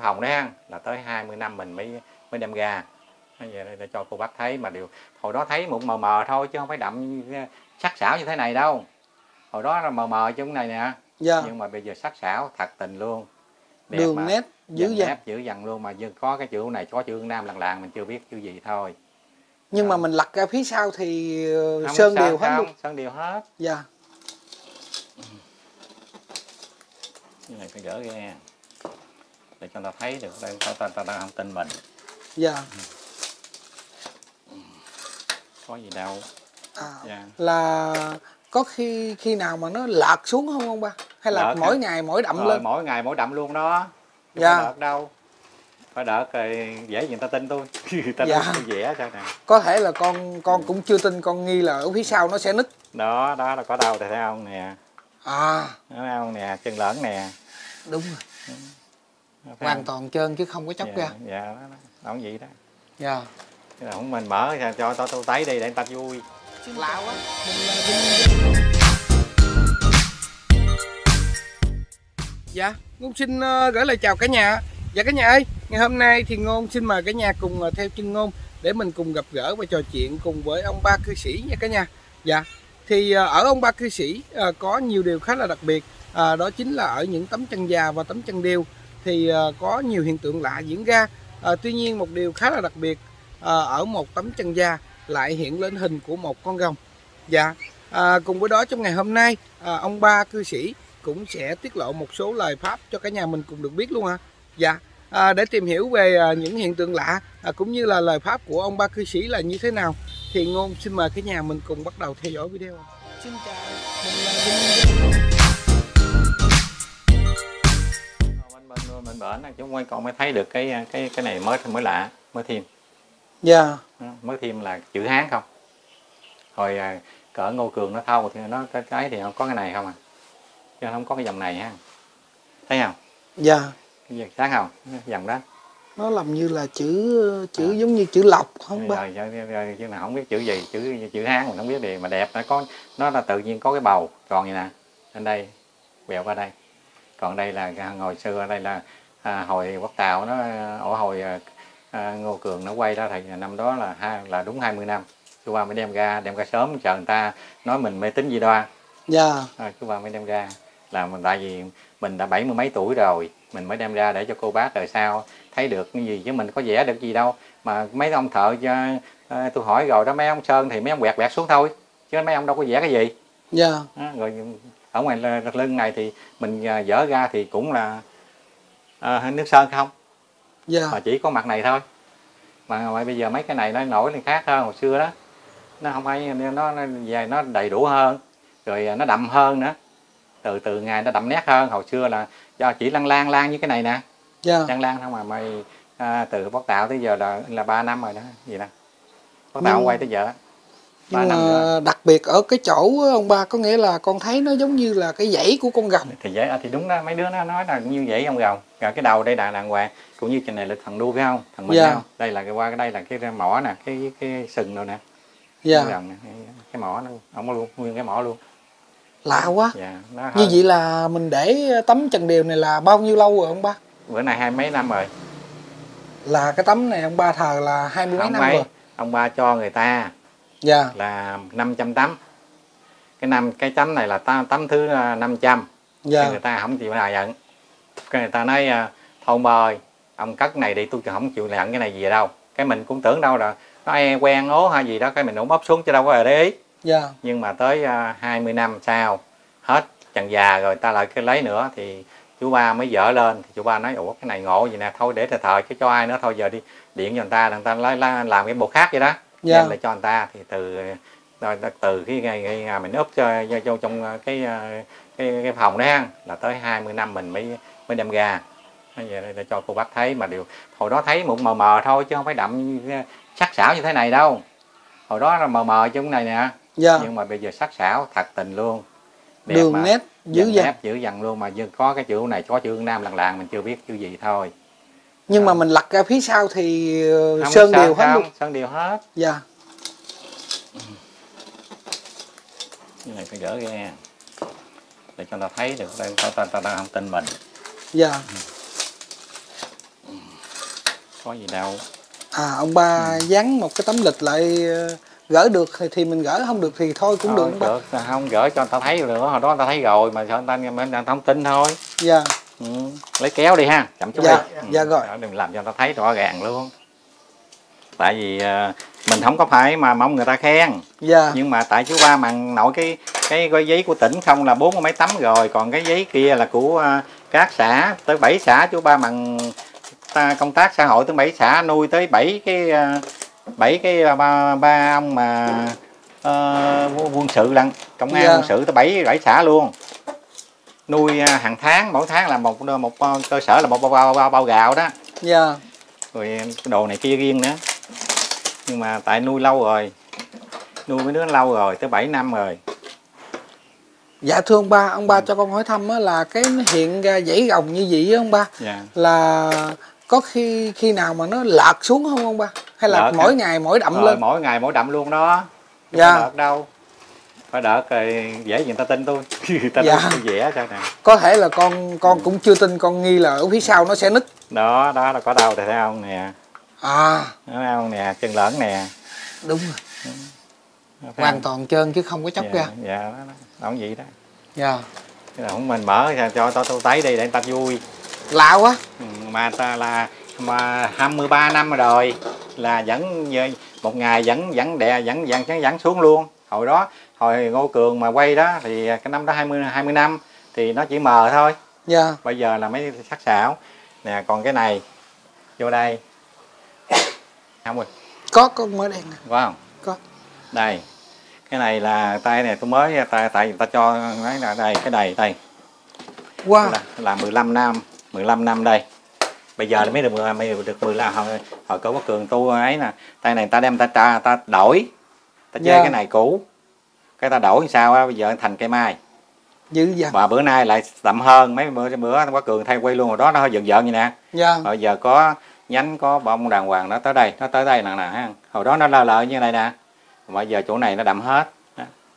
phòng đấy ha là tới 20 năm mình mới mới đem ra. Bây giờ để cho cô bác thấy mà điều hồi đó thấy mụn mờ mờ thôi chứ không phải đậm sắc sảo như thế này đâu. Hồi đó là mờ mờ chứ này nè. Dạ. Nhưng mà bây giờ sắc sảo thật tình luôn. Đẹp đường mà. nét dữ dằn. nét dữ dằn luôn mà nhưng có cái chữ này có chữ nam làng làng mình chưa biết chữ gì thôi. Nhưng mà mình lật ra phía sau thì Không sơn đều hết không, luôn. sơn đều hết. Dạ. Cái này phải gỡ ra để cho ta thấy được đây ta ta ta, ta không tin mình. Dạ. Có gì đâu. À, dạ. là có khi khi nào mà nó lợt xuống không ông ba? Hay là Lợt mỗi hả? ngày mỗi đậm Rồi, lên? mỗi ngày mỗi đậm luôn đó. Chứ Dạ. đợt đâu. Phải đợt rồi dễ gì người ta tin tôi. Người ta Dạ. tôi vẽ sao nè. Có thể là con con cũng chưa tin con nghi là ở phía sau nó sẽ nứt. Đó đó là có đâu thì thấy không nè. À. Thấy không nè chân lẫn nè. Đúng rồi Thấy hoàn không? toàn trơn chứ không có chóc dạ, ra. dạ đó, đó. không gì đó. Dạ. Chứ là không mình mở cho cho tôi tôi thấy đi để người ta vui. Lạ quá. Dạ ngôn xin ờ, gửi lời chào cả nhà. Dạ cả nhà ơi ngày hôm nay thì ngôn xin mời cả nhà cùng ờ, theo chân ngôn để mình cùng gặp gỡ và trò chuyện cùng với ông ba cư sĩ nha cả nhà. Dạ thì ờ, ở ông ba cư sĩ có nhiều điều khá là đặc biệt. Đó chính là ở những tấm chân già và tấm chân đeo thì ờ, có nhiều hiện tượng lạ diễn ra. À, tuy nhiên một điều khá là đặc biệt à, ở một tấm chân da lại hiện lên hình của một con rồng. Dạ à, cùng với đó trong ngày hôm nay à, ông ba cư sĩ cũng sẽ tiết lộ một số lời pháp cho cả nhà mình cùng được biết luôn ha dạ à, để tìm hiểu về à, những hiện tượng lạ à, cũng như là lời pháp của ông ba cư sĩ là như thế nào thì ngôn xin mời cả nhà mình cùng bắt đầu theo dõi video xin chào mình là Vinh. Bên bên bển này chúng quay con mới thấy được cái cái cái này mới mới lạ mới thêm. Dạ. Đó, mới thêm là chữ hán không? Hồi à, cỡ ngô cường nó thâu thì nó cái cái thì không có cái này không à? Chứ không có cái dòng này ha. Thấy không? Dạ. Gì sáng không? Dòng đó. Nó làm như là chữ chữ À. giống như chữ lọc không ba? rồi, rồi, rồi, chứ nào không biết chữ gì chữ chữ hán mình không biết gì mà đẹp nó có nó là tự nhiên có cái bầu còn gì nè bên đây quẹo qua đây còn đây là à, hồi xưa đây là à, hồi quốc tàu nó ở hồi à, à, ngô cường nó quay đó thì năm đó là ha, là đúng 20 năm. Chú ba mới đem ra đem ra sớm chờ người ta nói mình mê tín gì đoan dạ. À, chú ba mới đem ra. Là mình tại vì mình đã bảy mươi mấy tuổi rồi mình mới đem ra để cho cô bác đời sau thấy được cái gì chứ mình có vẽ được gì đâu. Mà mấy ông thợ cho à, tôi hỏi rồi đó mấy ông sơn thì mấy ông quẹt quẹt xuống thôi chứ mấy ông đâu có vẽ cái gì. Dạ. Đó, rồi ở ngoài l- lưng này thì mình à, dỡ ra thì cũng là à, nước sơn không? Dạ. Mà chỉ có mặt này thôi. Mà, mà bây giờ mấy cái này nó nổi lên khác hơn hồi xưa đó. Nó không phải nó nó về nó đầy đủ hơn rồi à, nó đậm hơn nữa. Từ từ ngày nó đậm nét hơn hồi xưa là do chỉ lăn lan lan như cái này nè. Dạ. Lăn lan không mà mày à, từ bóc tạo tới giờ là là ba năm rồi đó gì đó. Bóc tạo quay tới giờ ba nhưng mà đặc biệt ở cái chỗ ông ba có nghĩa là con thấy nó giống như là cái dãy của con rồng. Thì vậy à, thì đúng đó mấy đứa nó nói là như vậy không gầu rồi cái đầu đây là đàng hoàng cũng như trên này là thằng đu phải không thằng mình Dạ. phải không đây là cái qua cái đây là cái mỏ nè cái cái sừng rồi nè. Dạ. Cái, rồng nè, cái, cái mỏ nó không có luôn nguyên cái mỏ luôn. Lạ quá. Dạ nó như vậy là mình để tấm trần đều này là bao nhiêu lâu rồi ông ba? Bữa nay hai mấy năm rồi. Là cái tấm này ông ba thờ là hai mươi mấy năm mấy rồi. ông ba cho người ta dạ. là 500 tấm cái năm cái tấm này là tấm, thứ à, 500 dạ. Cái người ta không chịu nào nhận cái người ta nói à, thôi ông ơi ông cất này đi tôi không chịu nhận cái này gì đâu. Cái mình cũng tưởng đâu là nó e quen ố hay gì đó cái mình cũng bóp xuống chứ đâu có để ý. Dạ. Nhưng mà tới à, 20 năm sau hết trần già rồi ta lại cái lấy nữa thì chú ba mới dở lên. Thì chú ba nói ủa cái này ngộ gì nè thôi để thờ thờ chứ cho ai nữa thôi giờ đi điện cho người ta người ta lấy làm cái bộ khác vậy đó Dạ. đem lại cho người ta thì từ rồi từ cái ngày, ngày, mình úp cho, cho, cho trong cái, à, cái cái phòng đó ha, là tới 20 năm mình mới mới đem ra. Bây giờ để cho cô bác thấy mà điều hồi đó thấy mụn mờ mờ thôi chứ không phải đậm sắc sảo như thế này đâu. Hồi đó là mờ mờ chứ này nè. Dạ. Nhưng mà bây giờ sắc sảo thật tình luôn. Đẹp đường mà. nét dữ dằn. dữ dằn luôn mà. Nhưng có cái chữ này có chữ nam làng làng mình chưa biết chữ gì thôi nhưng mà mình lật ra phía sau thì ờ, Không sơn sao đều hết không, luôn sơn đều hết. Dạ. Cái này phải gỡ ra để cho ta thấy được đây ta ta ta, ta không tin mình. Dạ. Có gì đâu. À ông ba dán một cái tấm lịch lại ờ, gỡ được thì- thì mình gỡ không được thì thôi cũng được Thôi, ông ba. được không gửi cho người ta thấy nữa hồi đó người ta thấy rồi mà cho người ta người ta không tin thôi. Dạ ừ. lấy kéo đi ha. Chậm chút Dạ, đi. dạ rồi. Đó, đừng làm cho người ta thấy rõ ràng luôn. Tại vì ờ, mình không có phải mà mong người ta khen. Dạ. Nhưng mà tại chú ba mằng nội cái cái gói giấy của tỉnh không là bốn mấy tấm rồi. Còn cái giấy kia là của ờ, các xã. Tới 7 xã chú ba mằng ta công tác xã hội tới 7 xã nuôi tới 7 cái ờ, bảy cái ba, ba ông mà ờ, quân sự lận. Công an Dạ. quân sự tới 7 bảy xã luôn nuôi ờ, hàng tháng mỗi tháng là một một ờ, cơ sở là một bao bao, bao, bao gạo đó. Dạ. Rồi cái đồ này kia riêng nữa. Nhưng mà tại nuôi lâu rồi nuôi mấy đứa lâu rồi tới 7 năm rồi. Dạ thưa ông ba ông ba cho con hỏi thăm á là cái nó hiện ra dãy gồng như vậy á ông ba dạ. là có khi khi nào mà nó lợt xuống không ông ba? Hay là Lợt mỗi hả? ngày mỗi đậm rồi, lên? mỗi ngày mỗi đậm luôn đó. Chứ Dạ. đâu phải đợt rồi dễ gì người ta tin tôi. Ta Dạ. nói vẽ sao nè. Có thể là con con cũng chưa tin con nghi là ở phía sau nó sẽ nứt. Đó đó là có đâu thì thấy không nè. À. Thấy không nè chân lởn nè. Đúng rồi. Thấy không? hoàn toàn trơn chứ không có chóc dạ, ra dạ đó, đó. Đó, vậy đó. Dạ. Thế là không mình mở cho tôi tôi thấy đi để người ta vui. Lạ quá. Ừ, mà ta là mà 23 năm rồi là vẫn một ngày vẫn vẫn đè vẫn vẫn vẫn, vẫn xuống luôn. Hồi đó hồi Ngô Cường mà quay đó thì cái năm đó 20 20 năm thì nó chỉ mờ thôi. Dạ. Bây giờ là mấy sắc sảo. Nè còn cái này vô đây. Không rồi. Có có mới đen nè. Có không? Có. Đây. Cái này là tay này tôi mới tại tại người ta cho nói là đây cái này đây. Wow. Là, là 15 năm 15 năm đây. Bây giờ là mới được mười- mới được 15 hồi hồi có quốc cường tu ấy nè. Tay này ta đem ta ta, ta đổi. Ta chơi Dạ. cái này cũ cái ta đổi sao á bây giờ thành cây mai. Dữ dạ và bữa nay lại đậm hơn mấy bữa bữa quốc cường thay quay luôn hồi đó nó hơi giận giận vậy nè. Dạ. Bây giờ có nhánh có bông đàng hoàng nó tới đây nó tới đây nè nè ha. Hồi đó nó lơ lợ như này nè. Bây giờ chỗ này nó đậm hết.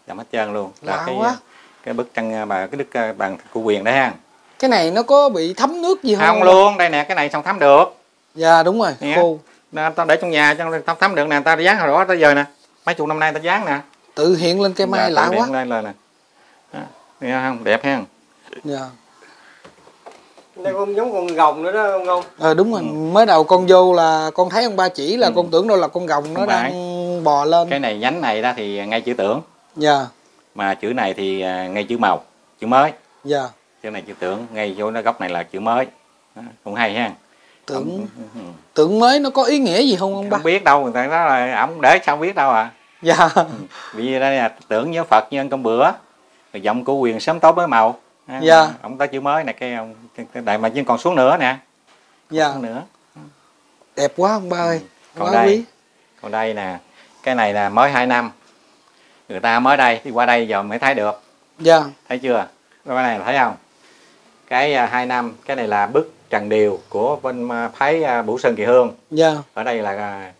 Đậm hết trơn luôn. Là cái quá. cái bức tranh mà cái đức bằng của quyền đấy ha. Cái này nó có bị thấm nước gì không? Không luôn đây nè cái này xong thấm được. Dạ đúng rồi Nè. khô. Tao để trong nhà cho thấm thấm được nè ta dán hồi đó tới giờ nè. Mấy chục năm nay ta dán nè tự hiện lên cây mai Dạ, lạ tự quá. lên lên nè. Đó, nghe không? Đẹp ha. Dạ. Đây con giống con gồng nữa đó không không ờ đúng rồi. Ừ. mới đầu con vô là con thấy ông ba chỉ là Ừ. con tưởng đâu là con gồng nó Không phải. đang bò lên. Cái này nhánh này đó thì ngay chữ tưởng. Dạ. Mà chữ này thì à, ngay chữ màu chữ mới. Dạ. Chữ này chữ tưởng ngay vô nó góc này là chữ mới. Đó, cũng hay ha. Tưởng Ừ, tưởng mới nó có ý nghĩa gì không ông ba? Không biết đâu người ta nói là ổng để sao biết đâu à dạ. Vì đây là tưởng nhớ Phật như ăn cơm bữa. Rồi giọng của quyền sớm tối với màu. Ha, Dạ. ông tới chữ mới này cái ông đại mà nhưng còn xuống nữa nè. Dạ. xuống nữa. Đẹp quá ông ba ơi. Còn quá đây. quý. Còn đây nè. Cái này là mới 2 năm. Người ta mới đây đi qua đây giờ mới thấy được. Dạ. Thấy chưa? Cái này thấy không? Cái à, hai năm cái này là bức trần điều của bên à, phái à, Bửu Sơn Kỳ Hương. Dạ. Ở đây là à,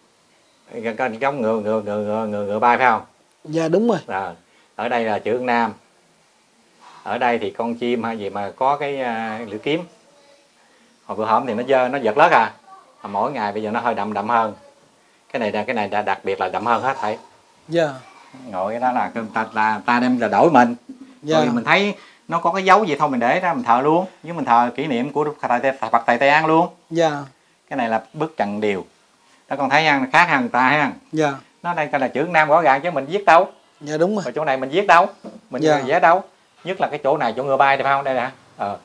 cái giống ngựa ngựa ngựa ngựa ngựa, ngựa bay phải không? Dạ đúng rồi. Rồi. ở đây là chữ Nam. Ở đây thì con chim hay gì mà có cái à, lưỡi kiếm. Hồi bữa hổm thì nó dơ nó giật lất à. Mà mỗi ngày bây giờ nó hơi đậm đậm hơn. Cái này là cái này là đặc biệt là đậm hơn hết thảy dạ. Ngồi cái đó là ta, ta, ta đem là đổi mình. Dạ. Rồi mình thấy nó có cái dấu gì thôi mình để ra mình thờ luôn. Với mình thờ kỷ niệm của Thầy Phật Thầy Tây An luôn. Dạ. Cái này là bức trần điều nó còn thấy ăn khác người ta ha. Dạ. Nó đây là chữ Nam rõ ràng chứ mình viết đâu. Dạ đúng rồi. Ở chỗ này mình viết đâu? Mình Dạ. vẽ đâu? Nhất là cái chỗ này chỗ ngựa bay thì phải không? Đây nè. Ờ.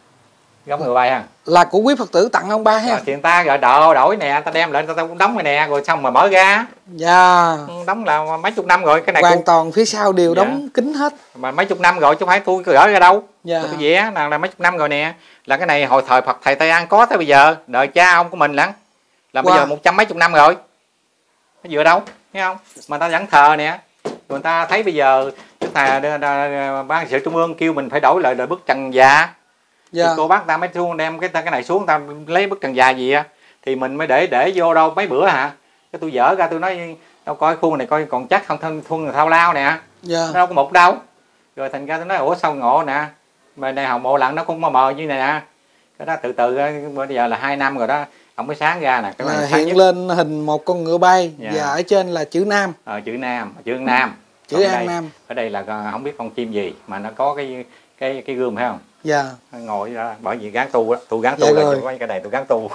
Giống ngựa bay ha. Là của quý phật tử tặng ông ba ha. Rồi thì người ta gọi đồ đổi nè ta đem người ta cũng đóng rồi nè rồi xong mà mở ra. Dạ. Ừ, đóng là mấy chục năm rồi cái này hoàn cũng, toàn phía sau đều Dạ. đóng kín hết. Mà mấy chục năm rồi chứ phải tôi gỡ ra đâu. Dạ. Tôi vẽ là, là mấy chục năm rồi nè. Là cái này hồi thời Phật thầy Tây An có tới bây giờ. Đời cha ông của mình lắm là bây Wow. giờ một trăm mấy chục năm rồi. Nó vừa đâu thấy không? Mà ta vẫn thờ nè. Người ta thấy bây giờ chúng ta ban sự trung ương kêu mình phải đổi lại lời bức trần già. Dạ. Thì cô bác ta mới xuống đem cái cái này xuống ta lấy bức trần già gì á. Thì mình mới để để vô đâu mấy bữa hả? Cái tôi dở ra tôi nói đâu coi khuôn này coi còn chắc không thân khuôn thao lao nè. Dạ. Nó đâu có một đâu. Rồi thành ra tôi nói ủa sao ngộ nè? Mà này hồng mộ lặng nó cũng mờ mờ như này nè. Cái đó từ từ bây giờ là hai năm rồi đó ông mới sáng ra nè cái là hiện nhất. lên hình một con ngựa bay Dạ. và ở trên là chữ nam. Ờ, chữ nam chữ nam. Chữ Còn an đây, nam. ở đây là không biết con chim gì mà nó có cái cái cái gươm phải không? Dạ. Ngồi ra bởi vì gán tu á tu gán Dạ tu là rồi. có cái này tu gán tu.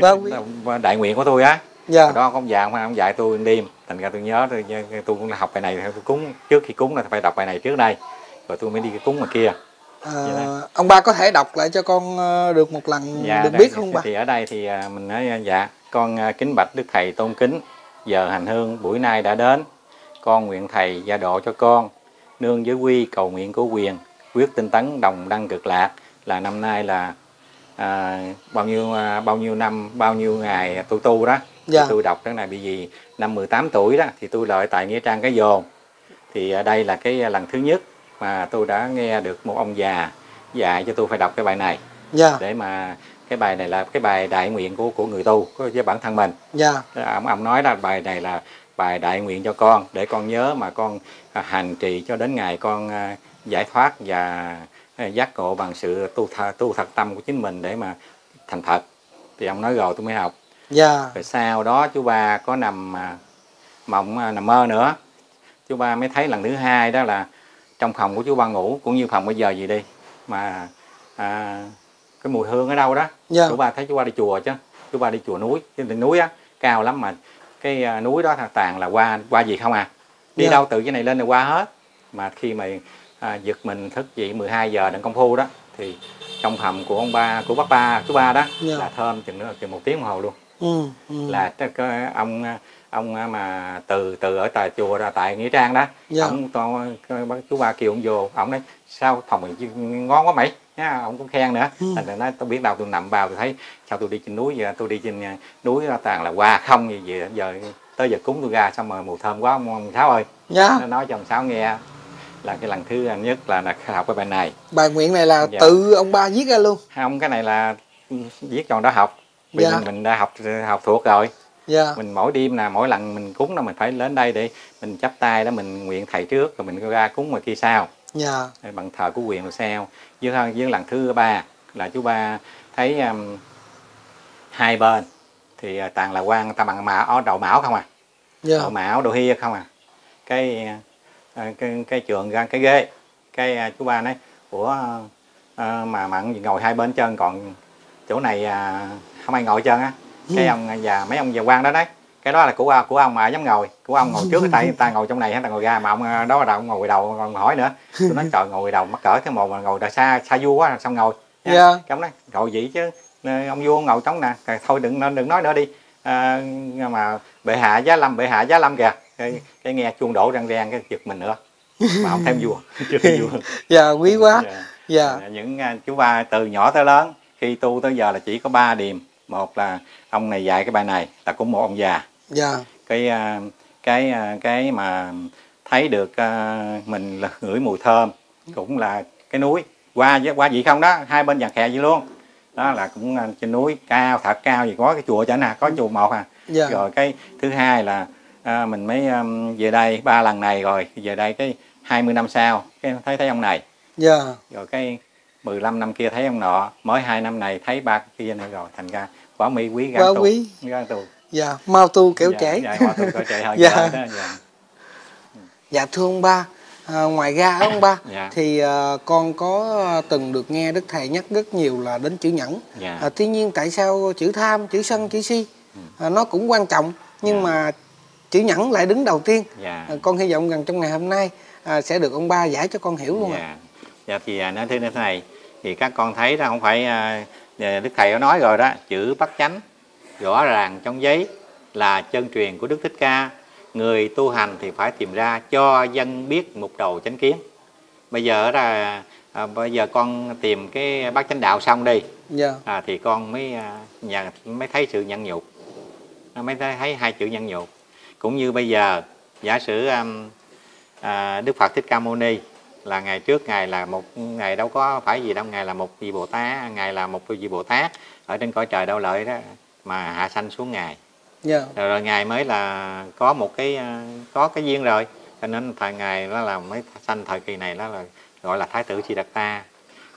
Vâng. đại nguyện của tôi á. Dạ. Đó ông già mà ông dạy tôi đêm thành ra tôi nhớ tôi tôi cũng học bài này tôi cúng trước khi cúng là phải đọc bài này trước đây. Rồi tôi mới đi cúng ngoài kia À, Dạ. ông ba có thể đọc lại cho con ờ, được một lần được đây- biết không ba? Thì ở đây thì à, mình nói dạ con kính bạch đức thầy tôn kính giờ hành hương buổi nay đã đến. Con nguyện thầy gia độ cho con nương giới quy cầu nguyện của quyền quyết tinh tấn đồng đăng cực lạc là năm nay là à, bao nhiêu à, bao nhiêu năm bao nhiêu ngày tôi tu đó. Dạ. thì tôi đọc cái này bị gì năm 18 tuổi đó thì tôi lợi tại nghĩa trang cái dồn. Thì ở đây là cái lần thứ nhất mà tôi đã nghe được một ông già dạy cho tôi phải đọc cái bài này. Dạ. Để mà cái bài này là cái bài đại nguyện của của người tu của với bản thân mình. Dạ. Ông ông nói là bài này là bài đại nguyện cho con để con nhớ mà con à, hành trì cho đến ngày con à, giải thoát và à, giác ngộ bằng sự tu th- tu thật tâm của chính mình để mà thành Phật thì ông nói rồi tôi mới học. Dạ. Rồi sau đó chú ba có nằm mộng nằm mơ nữa. Chú ba mới thấy lần thứ hai đó là trong phòng của chú ba ngủ cũng như phòng bây giờ gì đi. Mà à, cái mùi hương ở đâu đó? Dạ. Chú ba thấy chú ba đi chùa chứ? Chú ba đi chùa núi. Trên đỉnh núi á cao lắm mà cái à, núi đó toàn là hoa hoa gì không à? Đi Dạ. đâu từ cái này lên là hoa hết. Mà khi mà à, giật mình thức dậy 12 giờ đặng công phu đó thì trong phòng của ông ba của bác ba chú ba đó Dạ. là thơm chừng nữa chừng một tiếng đồng hồ luôn. Ừ, ừ. là cái- cái ông ông mà từ từ ở tại chùa ra tại nghĩa trang đó Dạ. ông to bác chú ba kêu ông vô ông nói sao phòng chứ ngon quá mày? Nha ông cũng khen nữa. Ừ. thành ra nói tôi biết đâu tôi nằm vào tôi thấy sao tôi đi trên núi giờ tôi đi trên à, núi toàn là hoa không gì vậy? Giờ tới giờ cúng tôi ra xong rồi mùi thơm quá ông, ông sáu ơi. Dạ. Nó nói cho ông sáu nghe là cái lần thứ nhất là, là học cái bài này. Bài nguyện này là Dạ. tự ông ba viết ra luôn. Không cái này là viết cho đó học. Vì Dạ. mình, mình đã học học thuộc rồi dạ. Mình mỗi đêm là mỗi lần mình cúng là mình phải đến đây để mình chắp tay đó mình nguyện thầy trước rồi mình ra cúng ngoài kia sau. Dạ. Rồi bằng thờ của quyền rồi sau. Với với lần thứ ba là chú ba thấy um, hai bên thì à, toàn là quan ta bằng mão đầu mão không à? Dạ. Đầu mão đồ hia không à? Cái à, cái, cái trường ra cái ghế cái à, chú ba nói ủa à, mà mặn ngồi hai bên chân còn chỗ này à, không ai ngồi chân á cái Ừ. ông già mấy ông già quan đó đấy. Cái đó là của của ông mà dám ngồi. Của ông ngồi trước tại ta ngồi trong này hay ta ngồi ra mà ông à, đó là ông ngồi đầu còn hỏi nữa. Tôi nói trời ngồi đầu mắc cỡ cái một mà ngồi đã xa xa vua quá xong ngồi. Nha. Dạ. cái ông nói ngồi vậy chứ Ờ, ông vua ngồi trống nè. Thôi đừng đừng nói nữa đi. À, mà bệ hạ giá lâm bệ hạ giá lâm kìa. Cái, cái nghe chuông đổ răng rang cái giật mình nữa. Mà không thêm vua chưa thêm vua. Dạ quý quá. Dạ. dạ. À, những chú ba từ nhỏ tới lớn khi tu tới giờ là chỉ có ba điềm một là ông này dạy cái bài này là cũng một ông già. Dạ. Cái à, cái à, cái mà thấy được à, mình là ngửi mùi thơm cũng là cái núi. Qua qua gì không đó hai bên dàn khè gì luôn. Đó là cũng trên núi cao thật cao gì có cái chùa chẳng à có chùa một à. Dạ. Rồi cái thứ hai là à, mình mới um, về đây ba lần này rồi. Về đây cái 20 năm sau cái thấy thấy ông này. Dạ. Rồi cái 15 năm kia thấy ông nọ mới hai năm này thấy ba kia nữa rồi thành ra quá mỹ quý gan tu quý gan tu dạ mau tu kiểu dạ, trễ dạ, hoa tu kéo trễ hơn Dạ. dạ. đó dạ. dạ thưa ông ba à, ngoài ra ông ba Dạ. thì à, con có từng được nghe đức thầy nhắc rất nhiều là đến chữ nhẫn Dạ. à, tuy nhiên tại sao chữ tham chữ sân chữ si à, nó cũng quan trọng nhưng Dạ. mà chữ nhẫn lại đứng đầu tiên dạ à, con hy vọng rằng trong ngày hôm nay à, sẽ được ông ba giải cho con hiểu luôn ạ dạ dạ thì à, nói thế này thì các con thấy đó không phải à, à, đức thầy có nói rồi đó chữ bắt chánh rõ ràng trong giấy là chân truyền của đức thích ca. Người tu hành thì phải tìm ra cho dân biết mục đầu chánh kiến. Bây giờ là à, bây giờ con tìm cái bát chánh đạo xong đi. Dạ. À, thì con mới à, nhà mới thấy sự nhận nhục. Nó mới thấy hai chữ nhận nhục. Cũng như bây giờ giả sử um, à, Đức Phật Thích Ca Mâu Ni là ngày trước ngài là một ngày đâu có phải gì đâu ngài là một vị Bồ Tát ngài là một vị Bồ Tát ở trên cõi trời đâu lợi đó mà hạ sanh xuống ngài. Dạ. Rồi, rồi ngài mới là có một cái à, có cái duyên rồi. Cho nên thời ngài đó là mới sanh thời kỳ này đó là gọi là thái tử Siddhartha.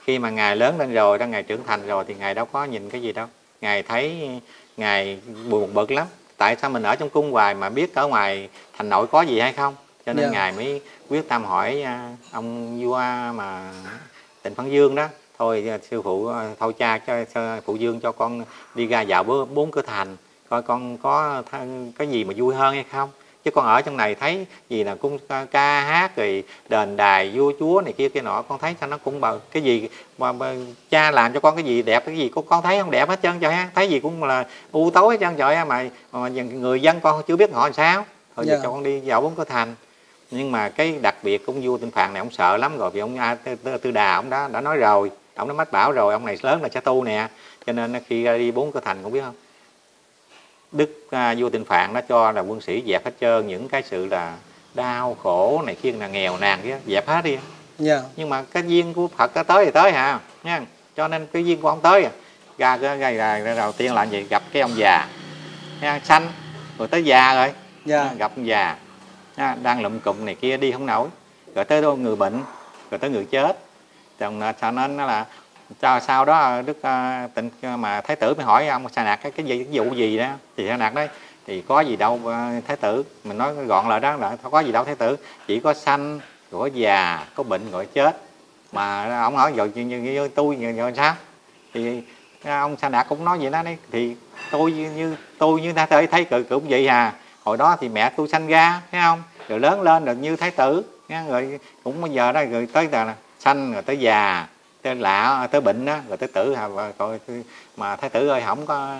Khi mà ngài lớn lên rồi đó ngài trưởng thành rồi thì ngài đâu có nhìn cái gì đâu. Ngài thấy ngài buồn bực lắm. Tại sao mình ở trong cung hoài mà biết ở ngoài thành nội có gì hay không cho nên Dạ. ngài mới quyết tâm hỏi à, ông vua mà tịnh phấn dương đó thôi à, sư phụ à, thôi cha cho, phụ dương cho con đi ra dạo bốn, cửa thành coi con có cái gì mà vui hơn hay không chứ con ở trong này thấy gì là cung ca, hát rồi đền đài vua chúa này kia kia nọ con thấy sao nó cũng bờ cái gì mà, mà cha làm cho con cái gì đẹp cái gì con con thấy không đẹp hết trơn trời ha thấy gì cũng là u tối hết trơn trời á mà, mà người dân con chưa biết họ làm sao thôi giờ Dạ. cho con đi dạo bốn cửa thành nhưng mà cái đặc biệt của ông vua tinh phạn này ông sợ lắm rồi vì ông A Tư, Tư, Tư Đà ông đã đã nói rồi ông đã mách bảo rồi ông này lớn là sẽ tu nè cho nên khi ra đi bốn cửa thành cũng biết không? Đức à, vua tinh phạn nó cho là quân sĩ dẹp hết trơn những cái sự là đau khổ này kia là nghèo nàn kia dẹp hết đi. Dạ. Nhưng mà cái duyên của Phật nó tới thì tới hả? Nha cho nên cái duyên của ông tới à. ra cái ra, ra, ra đầu tiên là gì? Gặp cái ông già. Nha, xanh rồi tới già rồi. Dạ. Gặp ông già nha, đang lụm cụm này kia đi không nổi. Rồi tới đâu người bệnh rồi tới người chết. Chồng cho nên nó là sau, sau đó đức à, uh, tịnh mà thái tử mới hỏi ông sa nạc cái cái gì cái vụ gì đó? Thì sa nạc đấy thì có gì đâu à, thái tử. Mình nói gọn lại đó là không có gì đâu thái tử chỉ có sanh có già có bệnh rồi chết. Mà ông hỏi rồi như, như, như tôi như, như sao? Thì à, ông sa đạt cũng nói vậy đó đấy thì tôi như, như tôi như ta thấy thấy cự cũng vậy à hồi đó thì mẹ tôi sanh ra thấy không? Rồi lớn lên rồi như thái tử. Nha, rồi cũng bây giờ đó rồi tới là sanh rồi tới già tới lạ tới bệnh đó rồi tới tử. À, và coi mà thái tử ơi không có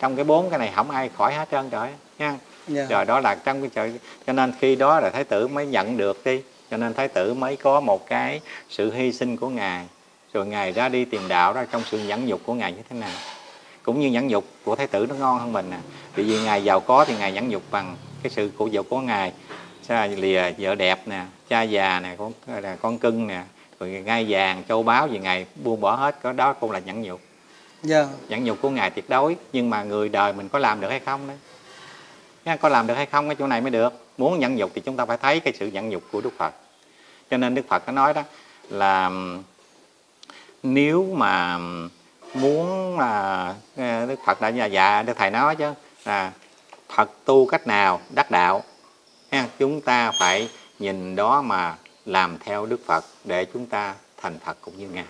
trong cái bốn cái này không ai khỏi hết trơn trời nha dạ. Rồi đó là trong cái trời cho nên khi đó là thái tử mới nhận được đi cho nên thái tử mới có một cái sự hy sinh của ngài. Rồi ngài ra đi tìm đạo đó trong sự nhẫn nhục của ngài như thế nào? Cũng như nhẫn nhục của thái tử nó ngon hơn mình nè. Vì vì ngài giàu có thì ngài nhẫn nhục bằng cái sự cụ dục của ngài cha lìa vợ đẹp nè cha già nè con là con cưng nè rồi ngai vàng châu báu gì ngài buông bỏ hết có đó cũng là nhẫn nhục. Dạ. Nhẫn nhục của ngài tuyệt đối nhưng mà người đời mình có làm được hay không đấy? Nha, có làm được hay không cái chỗ này mới được. Muốn nhẫn nhục thì chúng ta phải thấy cái sự nhẫn nhục của đức phật. Cho nên đức phật có nói đó là nếu mà muốn là ờ, đức phật đã dạ dạ đức thầy nói chứ là phật tu cách nào đắc đạo Nha, chúng ta phải nhìn đó mà làm theo đức phật để chúng ta thành phật cũng như ngài.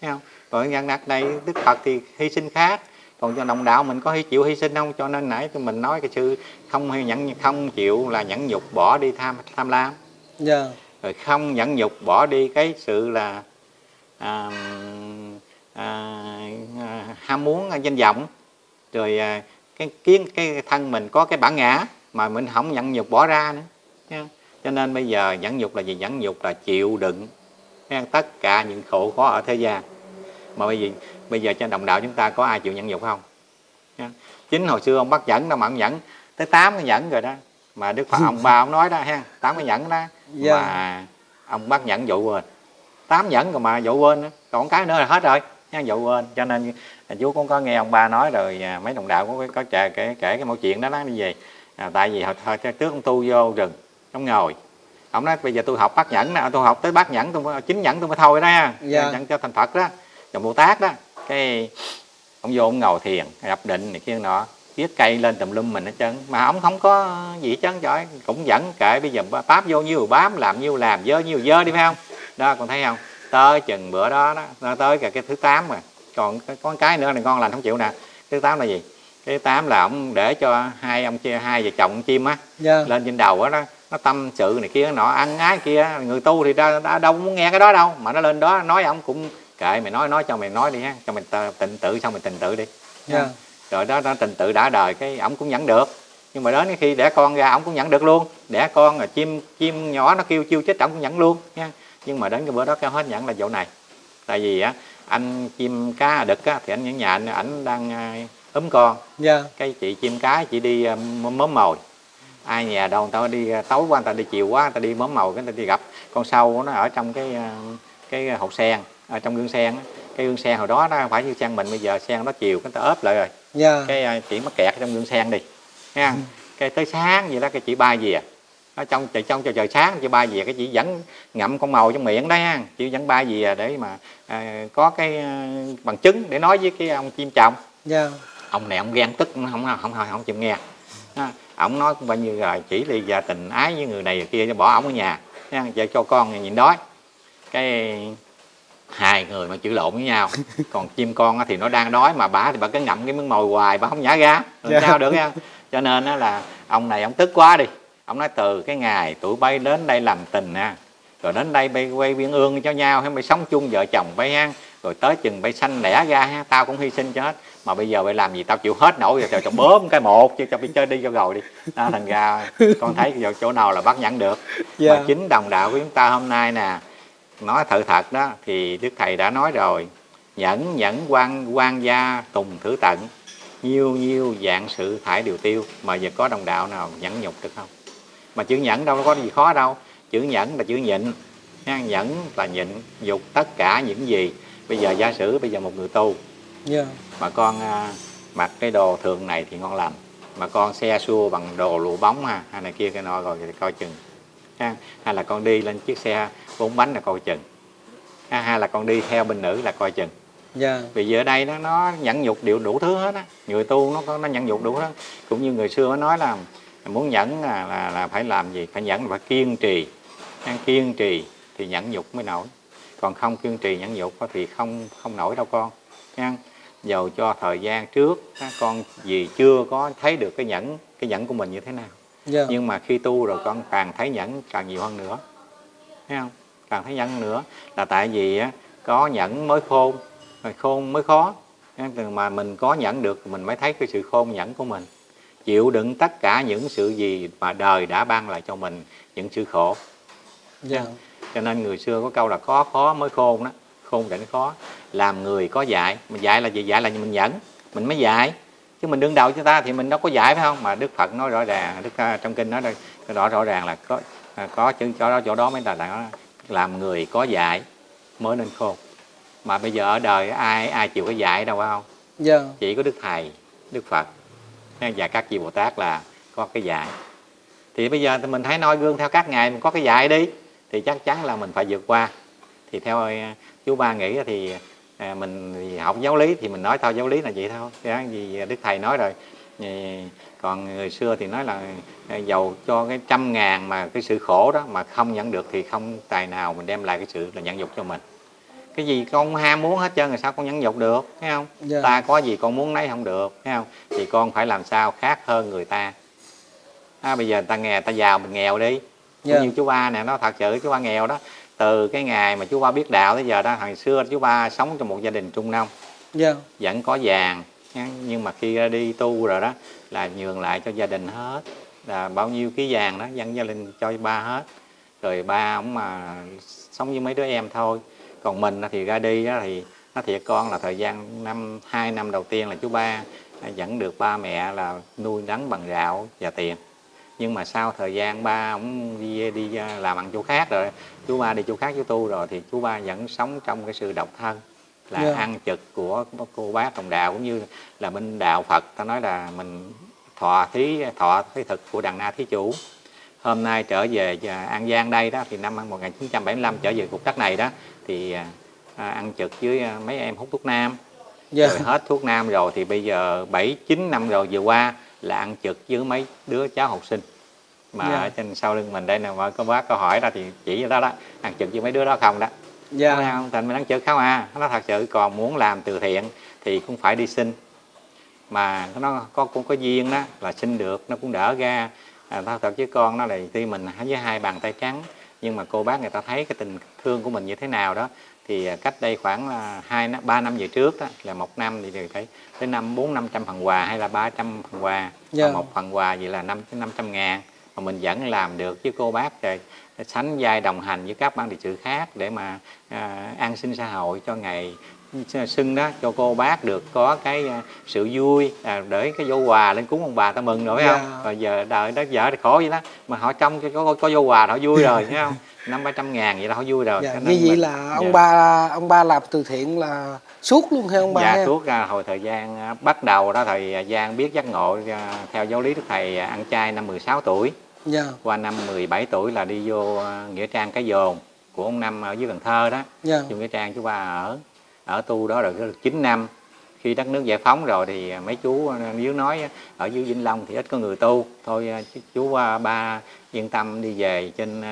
Thấy không? Rồi nhân đặt đây Đức Phật thì hy sinh khác. Còn cho đồng đạo mình có hy chịu hy sinh không? Cho nên nãy tụi mình nói cái sự không hay nhẫn không chịu là nhẫn nhục bỏ đi tham tham lam. Dạ. Rồi không nhẫn nhục bỏ đi cái sự là à, à, à, ham muốn danh vọng. Rồi à, cái kiến cái thân mình có cái bản ngã mà mình không nhẫn nhục bỏ ra nữa. Nha. cho nên bây giờ nhẫn nhục là gì? Nhẫn nhục là chịu đựng. Nha, tất cả những khổ khó ở thế gian. Mà bây giờ bây giờ trên đồng đạo chúng ta có ai chịu nhẫn nhục không? Nha. chính hồi xưa ông bắt nhẫn đâu mà ông nhẫn. Tới 8 cái nhẫn rồi đó. Mà đức phật ông ba ông nói đó ha tám cái nhẫn đó. Dạ. mà ông bắt nhẫn dụ quên. Tám nhẫn rồi mà dụ quên nữa. còn cái nữa là hết rồi. Nha dụ quên. Cho nên chú cũng có nghe ông ba nói rồi à, mấy đồng đạo cũng có kể kể, kể cái mẫu chuyện đó đó như vậy à, tại vì hồi, hồi trước ông tu vô rừng ông ngồi. Ông nói bây giờ tôi học bát nhẫn nè tôi học tới bát nhẫn tôi mới- chín nhẫn tôi mới thôi đó. Dạ. nhẫn cho thành phật đó chồng bồ tát đó. Cái ông vô ông ngồi thiền nhập định này kia nọ viết cây lên tùm lum mình hết trơn. Mà ông không có gì hết trơn trời cũng dẫn kệ. Bây giờ bám vô nhiêu bám làm nhiêu làm dơ nhiêu dơ đi phải không? Đó con thấy không? Tới chừng bữa đó đó nó tới cả cái thứ tám rồi còn có cái nữa này ngon lành không chịu nè. Thứ tám là gì cái tám là ông để cho hai ông chia hai vợ chồng chim á dạ. lên trên đầu đó, đó nó tâm sự này kia nọ ăn ái kia người tu thì đã, đã đâu muốn nghe cái đó đâu mà nó lên đó nói ông cũng kệ mày nói nói cho mày nói đi ha cho mình tờ- tịnh tự xong mình tịnh tự đi. Dạ. Rồi đó nó tình tự đã đời cái ổng cũng nhận được. Nhưng mà đến khi đẻ con ra ổng cũng nhận được luôn. Đẻ con rồi chim chim nhỏ nó kêu chiêu chết ổng cũng nhận luôn nha. Nhưng mà đến cái bữa đó cái hết nhận là chỗ này. Tại vì á anh chim cá đực á thì anh ở nhà anh, ảnh đang ấm con. Dạ. Cái chị chim cái chị đi mớm mớm mồi. Ai nhà đâu người ta đi à, tối qua người ta đi chiều quá người ta đi mớm mồi cái người ta đi gặp. Con sâu nó ở trong cái à, cái hột sen ở trong gương sen á. cái gương sen hồi đó nó phải như sen mình bây giờ sen nó chiều cái người ta ốp lại rồi. Dạ. Cái chị mắc kẹt trong gương sen đi nha cái tới sáng vậy đó cái chị bay về. Ở trong trời trong trời, trời sáng chị bay về cái chị vẫn ngậm con mồi trong miệng đó ha chị vẫn bay về để mà à, có cái bằng chứng để nói với cái ông chim chồng. Dạ ông này ông ghen tức không không không không, không chịu nghe. Đó, ổng nói cũng bao nhiêu rồi chỉ là gia tình ái với người này người kia cho bỏ ổng ở nhà. Để cho con nhịn đói. Cái hai người mà chữ lộn với nhau. Còn chim con thì nó đang đói mà bà thì bà cứ ngậm cái miếng mồi hoài bà không nhả ra. Làm Dạ. sao được nha cho nên là ông này ông tức quá đi. Ông nói từ cái ngày tụi bay đến đây làm tình nha rồi đến đây bay quay biên ương cho nhau hay bay sống chung vợ chồng bay ha rồi tới chừng bay sanh đẻ ra ha tao cũng hy sinh cho hết mà bây giờ bay làm gì tao chịu hết nổi rồi cho bớm cái một chứ cho bay chơi đi cho rồi đi. Đó, thành ra con thấy giờ chỗ nào là bắt nhẫn được. Dạ. mà chính đồng đạo của chúng ta hôm nay nè nói thật thật đó thì đức thầy đã nói rồi nhẫn nhẫn quan quan gia tùng thử tận nhiêu nhiêu dạng sự thải điều tiêu. Mà giờ có đồng đạo nào nhẫn nhục được không? Mà chữ nhẫn đâu có gì khó đâu. Chữ nhẫn là chữ nhịn nhẫn là nhịn dục tất cả những gì. Bây giờ giả sử bây giờ một người tu dạ. Mà con à, mặc cái đồ thường này thì ngon lành. Mà con xe xua bằng đồ lụa bóng ha hay này kia cái nọ rồi thì coi chừng. Ha. hay là con đi lên chiếc xe bốn bánh là coi chừng. Ha. hay là con đi theo bên nữ là coi chừng. Dạ. Vì giờ đây nó nó nhẫn nhục điều đủ thứ hết á. Người tu nó nó nhẫn nhục đủ hết cũng như người xưa nó nói là muốn nhẫn là, là, là phải làm gì? Phải nhẫn là phải kiên trì. Ha, kiên trì thì nhẫn nhục mới nổi. Còn không kiên trì nhẫn nhục thì không không nổi đâu con. Nha dầu cho thời gian trước. Con gì chưa có thấy được cái nhẫn cái nhẫn của mình như thế nào. Dạ. Nhưng mà khi tu rồi con càng thấy nhẫn càng nhiều hơn nữa. Thấy không? Càng thấy nhẫn nữa. Là tại vì có nhẫn mới khôn. Rồi khôn mới khó. Mà mình có nhẫn được mình mới thấy cái sự khôn nhẫn của mình. Chịu đựng tất cả những sự gì mà đời đã ban lại cho mình những sự khổ. Dạ. Cho nên người xưa có câu là khó khó mới khôn đó. Khôn nó khó làm người có dạy. Mình dạy là gì? Dạy là mình nhẫn mình mới dạy. Chứ mình đương đầu cho ta thì mình đâu có dạy phải không? Mà đức phật nói rõ ràng đức à, trong kinh nói rõ rõ ràng là có à, có chữ chỗ đó chỗ đó mới là là làm người có dạy mới nên khôn. Mà bây giờ ở đời ai ai chịu cái dạy đâu phải không? Dạ. Chỉ có đức thầy đức phật. Và các vị bồ tát là có cái dạy. Thì bây giờ thì mình thấy noi gương theo các ngài mình có cái dạy đi. Thì chắc chắn là mình phải vượt qua. Thì theo à, chú ba nghĩ thì à, mình học giáo lý thì mình nói thôi giáo lý là vậy thôi. Đó, vì đức thầy nói rồi. Thì còn người xưa thì nói là à, dầu cho cái trăm ngàn mà cái sự khổ đó mà không nhận được thì không tài nào mình đem lại cái sự là nhận dục cho mình. Cái gì con ham muốn hết trơn rồi sao con nhẫn nhục được thấy không? Dạ. ta có gì con muốn lấy không được thấy không? Thì con phải làm sao khác hơn người ta. À, bây giờ ta nghèo ta giàu mình nghèo đi. Dạ. cũng như chú ba nè nó thật sự chú ba nghèo đó từ cái ngày mà chú ba biết đạo tới giờ đó hồi xưa chú ba sống trong một gia đình trung nông dạ. Vẫn có vàng nhưng mà khi đi tu rồi đó là nhường lại cho gia đình hết. Là bao nhiêu ký vàng đó dân gia đình cho ba hết. Rồi ba ông mà sống với mấy đứa em thôi. Còn mình thì ra đi á thì nó thiệt con là thời gian năm hai năm đầu tiên là chú ba vẫn được ba mẹ là nuôi nấng bằng gạo và tiền. Nhưng mà sau thời gian ba ông đi đi làm ăn chỗ khác rồi chú ba đi chỗ khác chú tu rồi thì chú ba vẫn sống trong cái sự độc thân là Dạ. ăn trực của cô bác đồng đạo cũng như là bên đạo Phật. Ta nói là mình thọ thí thọ thí thực của đàn na thí chủ. Hôm nay trở về à, An Giang đây đó thì năm 1975 trở về cục đất này đó thì à, à, ăn trực với mấy em hút thuốc nam. Dạ. Rồi hết thuốc nam rồi thì bây giờ 7 9 năm rồi vừa qua là ăn trực với mấy đứa cháu học sinh mà Dạ. ở trên sau lưng mình đây nè mà có bác câu hỏi đó thì chỉ vậy đó đó. Ăn trực với mấy đứa đó không đó. Thấy dạ không? Thành mình ăn trực không à. Nó thật sự còn muốn làm từ thiện thì cũng phải đi xin. Mà nó có cũng có duyên đó là xin được nó cũng đỡ ra. À, thật thật với con nó là tuy mình với hai bàn tay trắng nhưng mà cô bác người ta thấy cái tình thương của mình như thế nào đó thì à, cách đây khoảng là hai ba năm về trước đó là một năm thì phải tới năm bốn năm trăm phần quà hay là ba trăm phần quà. Dạ. Mà một phần quà vậy là năm năm trăm ngàn mà mình vẫn làm được với cô bác rồi sánh vai đồng hành với các ban trị sự khác để mà à, an sinh xã hội cho ngày xưng đó cho cô bác được có cái à, sự vui à, để cái vô quà lên cúng ông bà ta mừng rồi phải Dạ. không rồi giờ đời đó vợ thì khổ vậy đó. Mà họ trong cái có, có vô quà họ vui rồi thấy không? Năm ba trăm ngàn vậy là họ vui rồi. Dạ như vậy mình- là ông dạ. ba ông ba làm từ thiện là suốt luôn hay ông ba dạ suốt ra hồi thời gian à, bắt đầu đó thầy Giang biết giác ngộ à, theo giáo lý đức thầy à, ăn chay năm 16 tuổi dạ. Qua năm 17 tuổi là đi vô à, nghĩa trang cái dồn của ông năm ở dưới Cần Thơ đó. Dạ. Dùng cái trang chú ba ở ở tu đó rồi được 9 năm. Khi đất nước giải phóng rồi thì mấy chú nếu nói ở dưới Vĩnh Long thì ít có người tu. Thôi chú, chú ba yên tâm đi về trên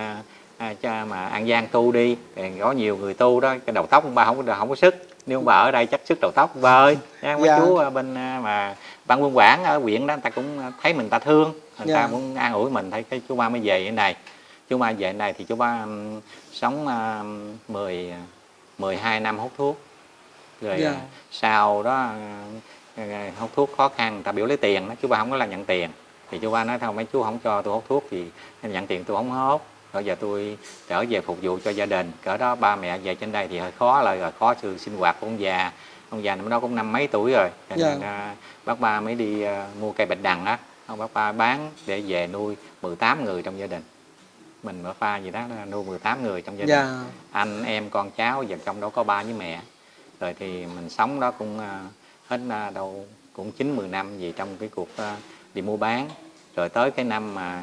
cho mà An Giang tu đi. Thì có nhiều người tu đó cái đầu tóc ông ba không không có sức. Nếu ông bà ở đây chắc sức đầu tóc bà ơi nha mấy Dạ. chú bên mà ban quân quản ở huyện đó người ta cũng thấy mình ta thương người Dạ. ta muốn an ủi mình thấy cái chú ba mới về cái này. Chú ba về này thì chú ba um, sống uh, 10 12 năm hút thuốc. Rồi Dạ. à, sau đó à, hút thuốc khó khăn người ta biểu lấy tiền đó chú ba không có là nhận tiền. Thì chú ba nói thôi mấy chú không cho tôi hút thuốc thì em nhận tiền tôi không hốt rồi giờ tôi trở về phục vụ cho gia đình. Cỡ đó ba mẹ về trên đây thì hơi khó lại rồi khó sự sinh hoạt của ông già. Ông già năm đó cũng năm mấy tuổi rồi Dạ. à, bác ba mới đi à, mua cây bạch đằng á ông bác ba bán để về nuôi 18 người trong gia đình. Mình bác ba gì đó nuôi 18 người trong gia đình. Dạ. Anh em con cháu và trong đó có ba với mẹ. Rồi thì mình sống đó cũng à, hết à, đâu cũng chín mười năm gì trong cái cuộc à, đi mua bán. Rồi tới cái năm mà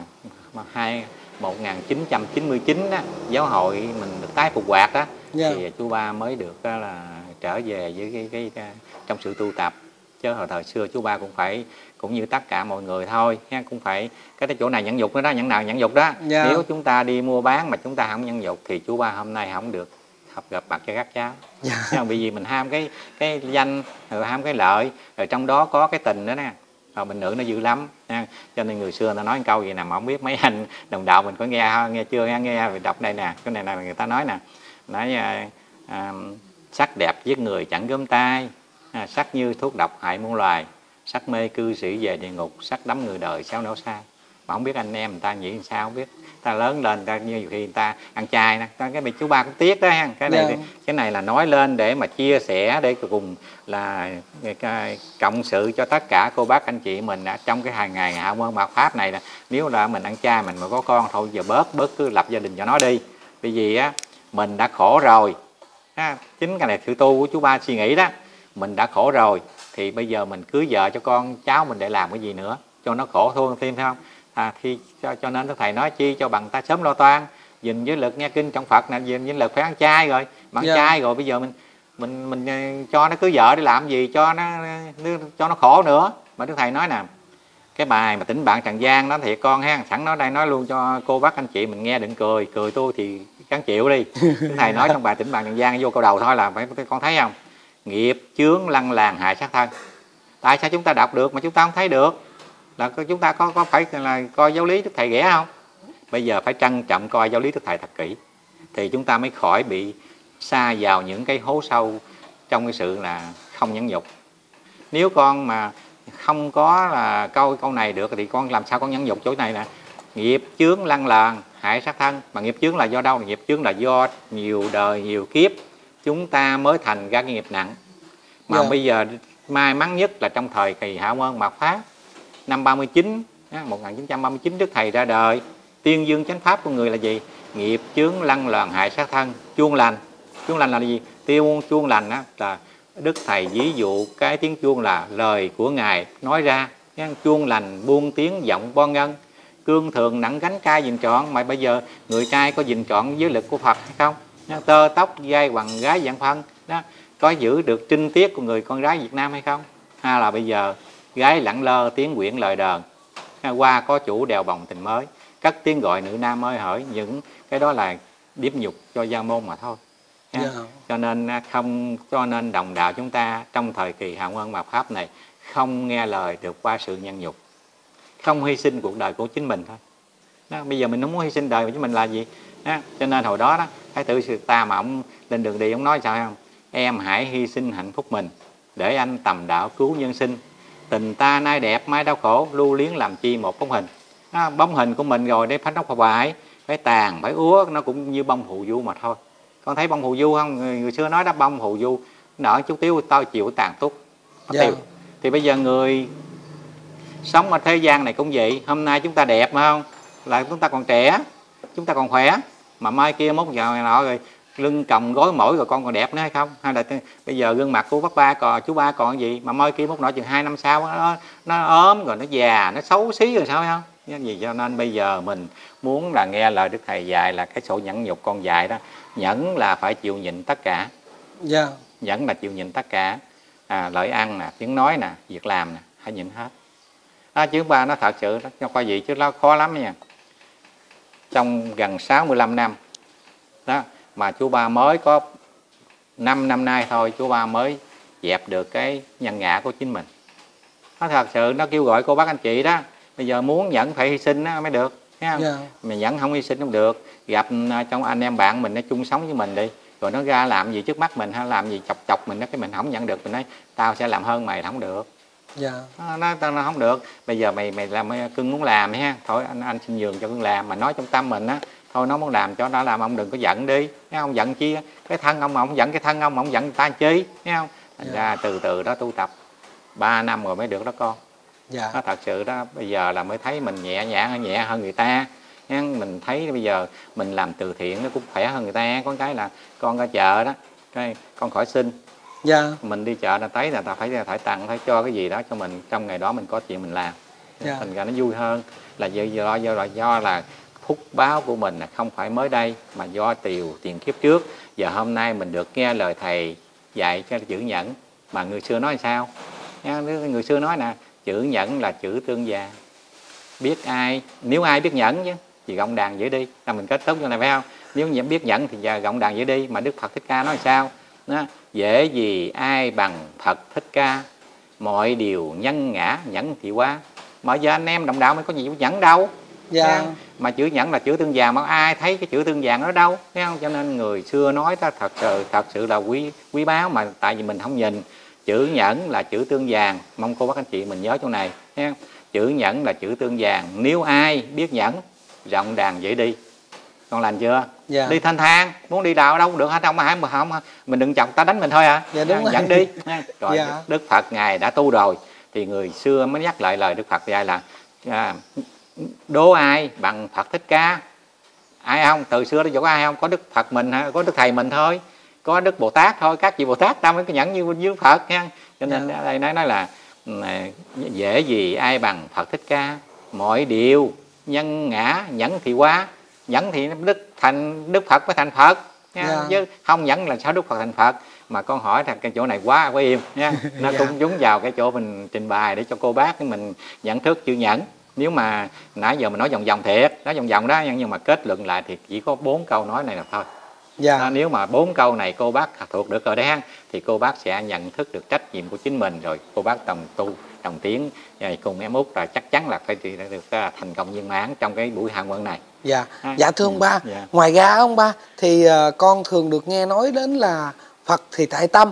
hai 1999 đó giáo hội mình được tái phục hoạt đó dạ. thì chú ba mới được là trở về với cái, cái, cái trong sự tu tập. Chứ hồi thời xưa chú ba cũng phải cũng như tất cả mọi người thôi ha, cũng phải cái chỗ này nhẫn dục đó, đó nhẫn nào nhẫn dục đó Dạ. nếu chúng ta đi mua bán mà chúng ta không nhẫn dục thì chú ba hôm nay không được gặp gặp mặt cho các cháu dạ Thấy không? bởi vì mình ham cái cái danh rồi ham cái lợi rồi trong đó có cái tình nữa nè rồi bình nữ nó dữ lắm nha. cho nên người xưa người ta nói một câu gì nè mà không biết mấy anh đồng đạo mình có nghe nghe chưa nghe nghe rồi đọc đây nè cái này là người ta nói nè nói à, à, sắc đẹp giết người chẳng gớm tai à, sắc như thuốc độc hại muôn loài sắc mê cư sĩ về địa ngục sắc đắm người đời sao nấu sai mà không biết anh em người ta nghĩ làm sao không biết. Ta lớn lên ta như khi người ta ăn chay nè ta cái bị chú ba cũng tiếc đó ha. Cái này Dạ. cái này là nói lên để mà chia sẻ để cùng là cộng sự cho tất cả cô bác anh chị mình đã trong cái hàng ngày hạ môn mạt pháp này là nếu là mình ăn chay mình mà có con thôi giờ bớt bớt cứ lập gia đình cho nó đi. Bởi vì á mình đã khổ rồi. Ha, chính cái này sự tu của chú ba suy nghĩ đó. Mình đã khổ rồi thì bây giờ mình cưới vợ cho con cháu mình để làm cái gì nữa? Cho nó khổ thương thêm phải không? À, thì cho, cho nên đức thầy nói chi cho bằng ta sớm lo toan. Dình với lực nghe kinh trong phật nè dình với lực phải ăn chay rồi mà ăn Dạ. chay rồi bây giờ mình mình mình ờ, cho nó cưới vợ để làm gì? Cho nó, nó cho nó khổ nữa. Mà đức thầy nói nè cái bài mà tỉnh bạn trần gian đó thiệt con ha sẵn nói đây nói luôn cho cô bác anh chị mình nghe đừng cười cười tôi thì gắng chịu đi. Đức thầy nói trong bài tỉnh bạn trần gian vô câu đầu thôi là phải con thấy không nghiệp, chướng, lăng làng, hại sát thân. Tại sao chúng ta đọc được mà chúng ta không thấy được? Là chúng ta có có phải là coi giáo lý đức thầy ghẻ không? Bây giờ phải trân trọng coi giáo lý đức thầy thật kỹ, thì chúng ta mới khỏi bị xa vào những cái hố sâu trong cái sự là không nhẫn nhục. Nếu con mà không có là câu câu này được thì con làm sao con nhẫn nhục chỗ này nè? Nghiệp, chướng, lăng làng, hại sát thân. Mà nghiệp chướng là do đâu? Nghiệp chướng là do nhiều đời, nhiều kiếp chúng ta mới thành ra cái nghiệp nặng. Mà Dạ. bây giờ may mắn nhất là trong thời kỳ hạ quân mạt pháp năm 39 á, 1939 Đức Thầy ra đời tiên dương chánh pháp của người là gì? Nghiệp chướng lăng loàn hại sát thân chuông lành. Chuông lành là gì? Tiêu chuông lành á, là Đức Thầy ví dụ cái tiếng chuông là lời của Ngài nói ra. Chuông lành buông tiếng giọng bon ngân. Cương thường nặng gánh cai dình trọn mà bây giờ người trai có dình trọn với lực của Phật hay không tơ tóc dai hoàng gái dạng phân. Đó có giữ được trinh tiết của người con gái Việt Nam hay không? Hay là bây giờ gái lẳng lơ tiếng quyển lời đờn. Qua có chủ đèo bồng tình mới. Cất tiếng gọi nữ nam ơi hỡi những cái đó là điếp nhục cho gia môn mà thôi. Ha. Dạ. cho nên à, không cho nên đồng đạo chúng ta trong thời kỳ hạ quân mạt pháp này không nghe lời được qua sự nhân nhục. Không hy sinh cuộc đời của chính mình thôi. Đó, bây giờ mình không muốn hy sinh đời của chính mình là gì? Đó, cho nên hồi đó đó thái tử ta mà ông lên đường đi ông nói sao không? Em hãy hy sinh hạnh phúc mình để anh tầm đạo cứu nhân sinh. Tình ta nay đẹp mai đau khổ lưu luyến làm chi một bóng hình. Đó, bóng hình của mình rồi để phách nóc phải phải tàn phải úa nó cũng như bông hù du mà thôi. Con thấy bông hù du không? Người, người xưa nói đó bông hù du nở chút tiếu tao chịu tàn túc. Nó Dạ. tiêu. Thì bây giờ người sống ở thế gian này cũng vậy. Hôm nay chúng ta đẹp mà không? Là chúng ta còn trẻ chúng ta còn khỏe mà mai kia mốt giờ này nọ rồi lưng còng gối mỏi rồi con còn đẹp nữa hay không? Hay là bây giờ gương mặt của bác ba còn chú ba còn gì? Mà mai kia mốt nọ chừng hai năm sau nó, nó ốm rồi nó già nó xấu xí rồi sao không? Cái gì cho nên bây giờ mình muốn là nghe lời đức thầy dạy là cái sổ nhẫn nhục con dạy đó nhẫn là phải chịu nhịn tất cả. Dạ. Nhẫn là chịu nhịn tất cả. À, lợi ăn nè tiếng nói nè việc làm nè hãy nhìn hết. Đó, chứ ba nó thật sự nó qua gì chứ nó khó lắm nha trong gần 65 năm đó mà chú ba mới có 5 năm nay thôi chú ba mới dẹp được cái nhân ngã của chính mình nó thật sự nó kêu gọi cô bác anh chị đó bây giờ muốn nhận phải hy sinh đó mới được thấy không? Dạ. mình vẫn không hy sinh không được gặp à, trong anh em bạn mình nó chung sống với mình đi rồi nó ra làm gì trước mắt mình hay làm gì chọc chọc mình đó cái mình không nhận được mình nói tao sẽ làm hơn mày không được dạ. Nó nói tao nó không được. Bây giờ mày mày làm cưng muốn làm ha. Thôi anh anh xin nhường cho cưng làm. Mà nói trong tâm mình á thôi nó muốn làm cho nó làm ông đừng có giận đi. Thấy không? Giận chi cái thân ông mà ông giận cái thân ông mà ông giận người ta chi? Thấy không? Thành Dạ. ra từ từ đó tu tập. 3 năm rồi mới được đó con. Dạ. Nó thật sự đó bây giờ là mới thấy mình nhẹ nhàng nhẹ hơn người ta. Nha. mình thấy bây giờ mình làm từ thiện nó cũng khỏe hơn người ta. Có cái là con ra chợ đó. Cái con khỏi xin dạ. Mình đi chợ là thấy là ta phải phải tặng phải cho cái gì đó cho mình trong ngày đó mình có chuyện mình làm. Dạ. thành ra nó vui hơn. Là do do do là do là phúc báo của mình là không phải mới đây mà do tiều tiền kiếp trước. Giờ hôm nay mình được nghe lời thầy dạy cho chữ nhẫn mà người xưa nói sao? Nha, người xưa nói nè chữ nhẫn là chữ tương già biết ai nếu ai biết nhẫn chứ thì gọng đàn dễ đi. Là mình kết thúc như này phải không? Nếu biết nhẫn thì giờ gọng đàn dễ đi mà đức phật thích ca nói sao? Đó, dễ gì ai bằng phật thích ca? Mọi điều nhân ngã nhẫn thì quá. Mà giờ anh em đồng đạo mới có gì nhẫn đâu. Dạ. Mà chữ nhẫn là chữ tương vàng mà ai thấy cái chữ tương vàng đó đâu. Thấy không? Cho nên người xưa nói đó thật sự thật sự là quý quý báu mà tại vì mình không nhìn. Chữ nhẫn là chữ tương vàng. Mong cô bác anh chị mình nhớ chỗ này. Thấy không? chữ nhẫn là chữ tương vàng. Nếu ai biết nhẫn rộng đàn dễ đi con làm chưa? Dạ. Đi thanh thang muốn đi đạo đâu cũng được hết không mà không, không mình đừng chọc ta đánh mình thôi à Dạ, đúng rồi. dẫn đi rồi Dạ. đức phật ngài đã tu rồi thì người xưa mới nhắc lại lời đức phật dạy là à, đố ai bằng phật thích ca? Ai không? Từ xưa đến giờ có ai không? Có đức phật mình có đức thầy mình thôi. Có đức bồ tát thôi. Các vị bồ tát ta mới có nhẫn như như phật nha. Cho nên Dạ. đây nói nói là ừ, dễ gì ai bằng phật thích ca? Mọi điều nhân ngã nhẫn thì quá nhẫn thì đức thành đức phật mới thành phật nha. Dạ. chứ không nhẫn là sao đức phật thành phật mà con hỏi là cái chỗ này quá quá im nha nó Dạ. cũng trúng vào cái chỗ mình trình bày để cho cô bác mình nhận thức chữ nhẫn nếu mà nãy giờ mình nói vòng vòng thiệt nói vòng vòng đó nhưng mà kết luận lại thì chỉ có bốn câu nói này là thôi dạ à, nếu mà bốn câu này cô bác thuộc được rồi đấy thì cô bác sẽ nhận thức được trách nhiệm của chính mình rồi cô bác đồng tu đồng tiến rồi cùng em út là chắc chắn là phải được, được à, thành công viên mãn trong cái buổi hạ quân này dạ Ha. dạ thưa ông ba Dạ. ngoài ra ông ba thì ờ, con thường được nghe nói đến là phật thì tại tâm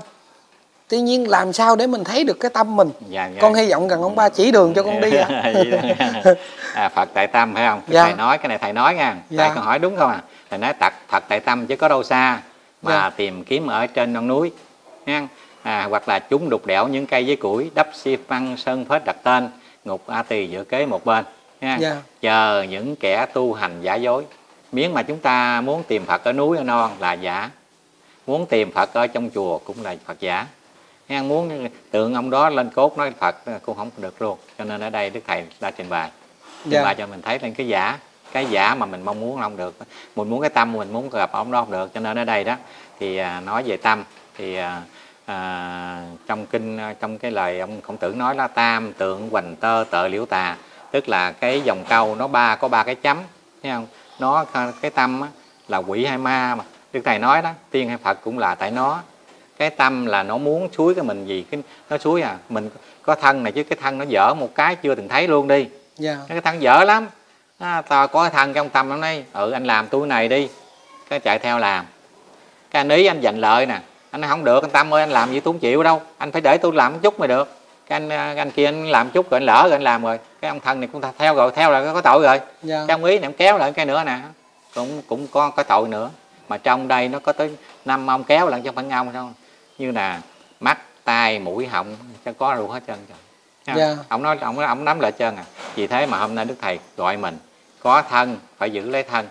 tuy nhiên làm sao để mình thấy được cái tâm mình dạ, dạ. con hy vọng rằng ông ba chỉ đường cho con đi nha. à, Phật tại tâm phải không? Dạ. Thầy nói cái này thầy nói nha. Dạ. Tại con hỏi đúng không à? Thầy nói Phật, Phật tại tâm chứ có đâu xa mà Dạ. tìm kiếm ở trên non núi nha. À, hoặc là chúng đục đẽo những cây với củi đắp xi măng sơn phết đặt tên ngục a tỳ giữa kế một bên nha. Dạ. chờ những kẻ tu hành giả dối. Miếng mà chúng ta muốn tìm Phật ở núi ở non là giả. Muốn tìm Phật ở trong chùa cũng là Phật giả. Nghe muốn tượng ông đó lên cốt nói Phật cũng không được luôn. Cho nên ở đây Đức Thầy đã trình bày. Trình Dạ. bày cho mình thấy lên cái giả cái giả mà mình mong muốn không được. Mình muốn cái tâm mình muốn gặp ông đó không được. Cho nên ở đây đó thì à, nói về tâm thì à, à, trong kinh à, trong cái lời ông khổng tử nói là tam tượng hoành tơ tợ liễu tà tức là cái dòng câu nó ba có ba cái chấm thấy không? Nó cái tâm á, là quỷ hay ma mà. Đức thầy nói đó tiên hay phật cũng là tại nó. Cái tâm là nó muốn suối cái mình gì cái nó suối à mình có thân này chứ cái thân nó dở một cái chưa từng thấy luôn đi. Dạ. Cái thân dở lắm. À, tao có cái thân trong tâm nó nói ừ anh làm túi này đi. Cái chạy theo làm. Cái anh ý anh giành lợi nè anh nói không được anh tâm ơi anh làm gì tôi không chịu đâu. Anh phải để tôi làm một chút mới được. Cái anh anh kia anh làm chút rồi anh lỡ rồi anh làm rồi. Cái ông thân này cũng theo rồi theo là có tội rồi. Dạ. Cái ông ý này ông kéo lại cái nữa nè. Cũng cũng có cái tội nữa. Mà trong đây nó có tới năm ông kéo lại trong phản ông đâu. Như là mắt tai mũi họng cho có luôn hết trơn không? Dạ. ông nói ông ông nắm lại trơn à. Vì thế mà hôm nay đức thầy gọi mình có thân phải giữ lấy thân.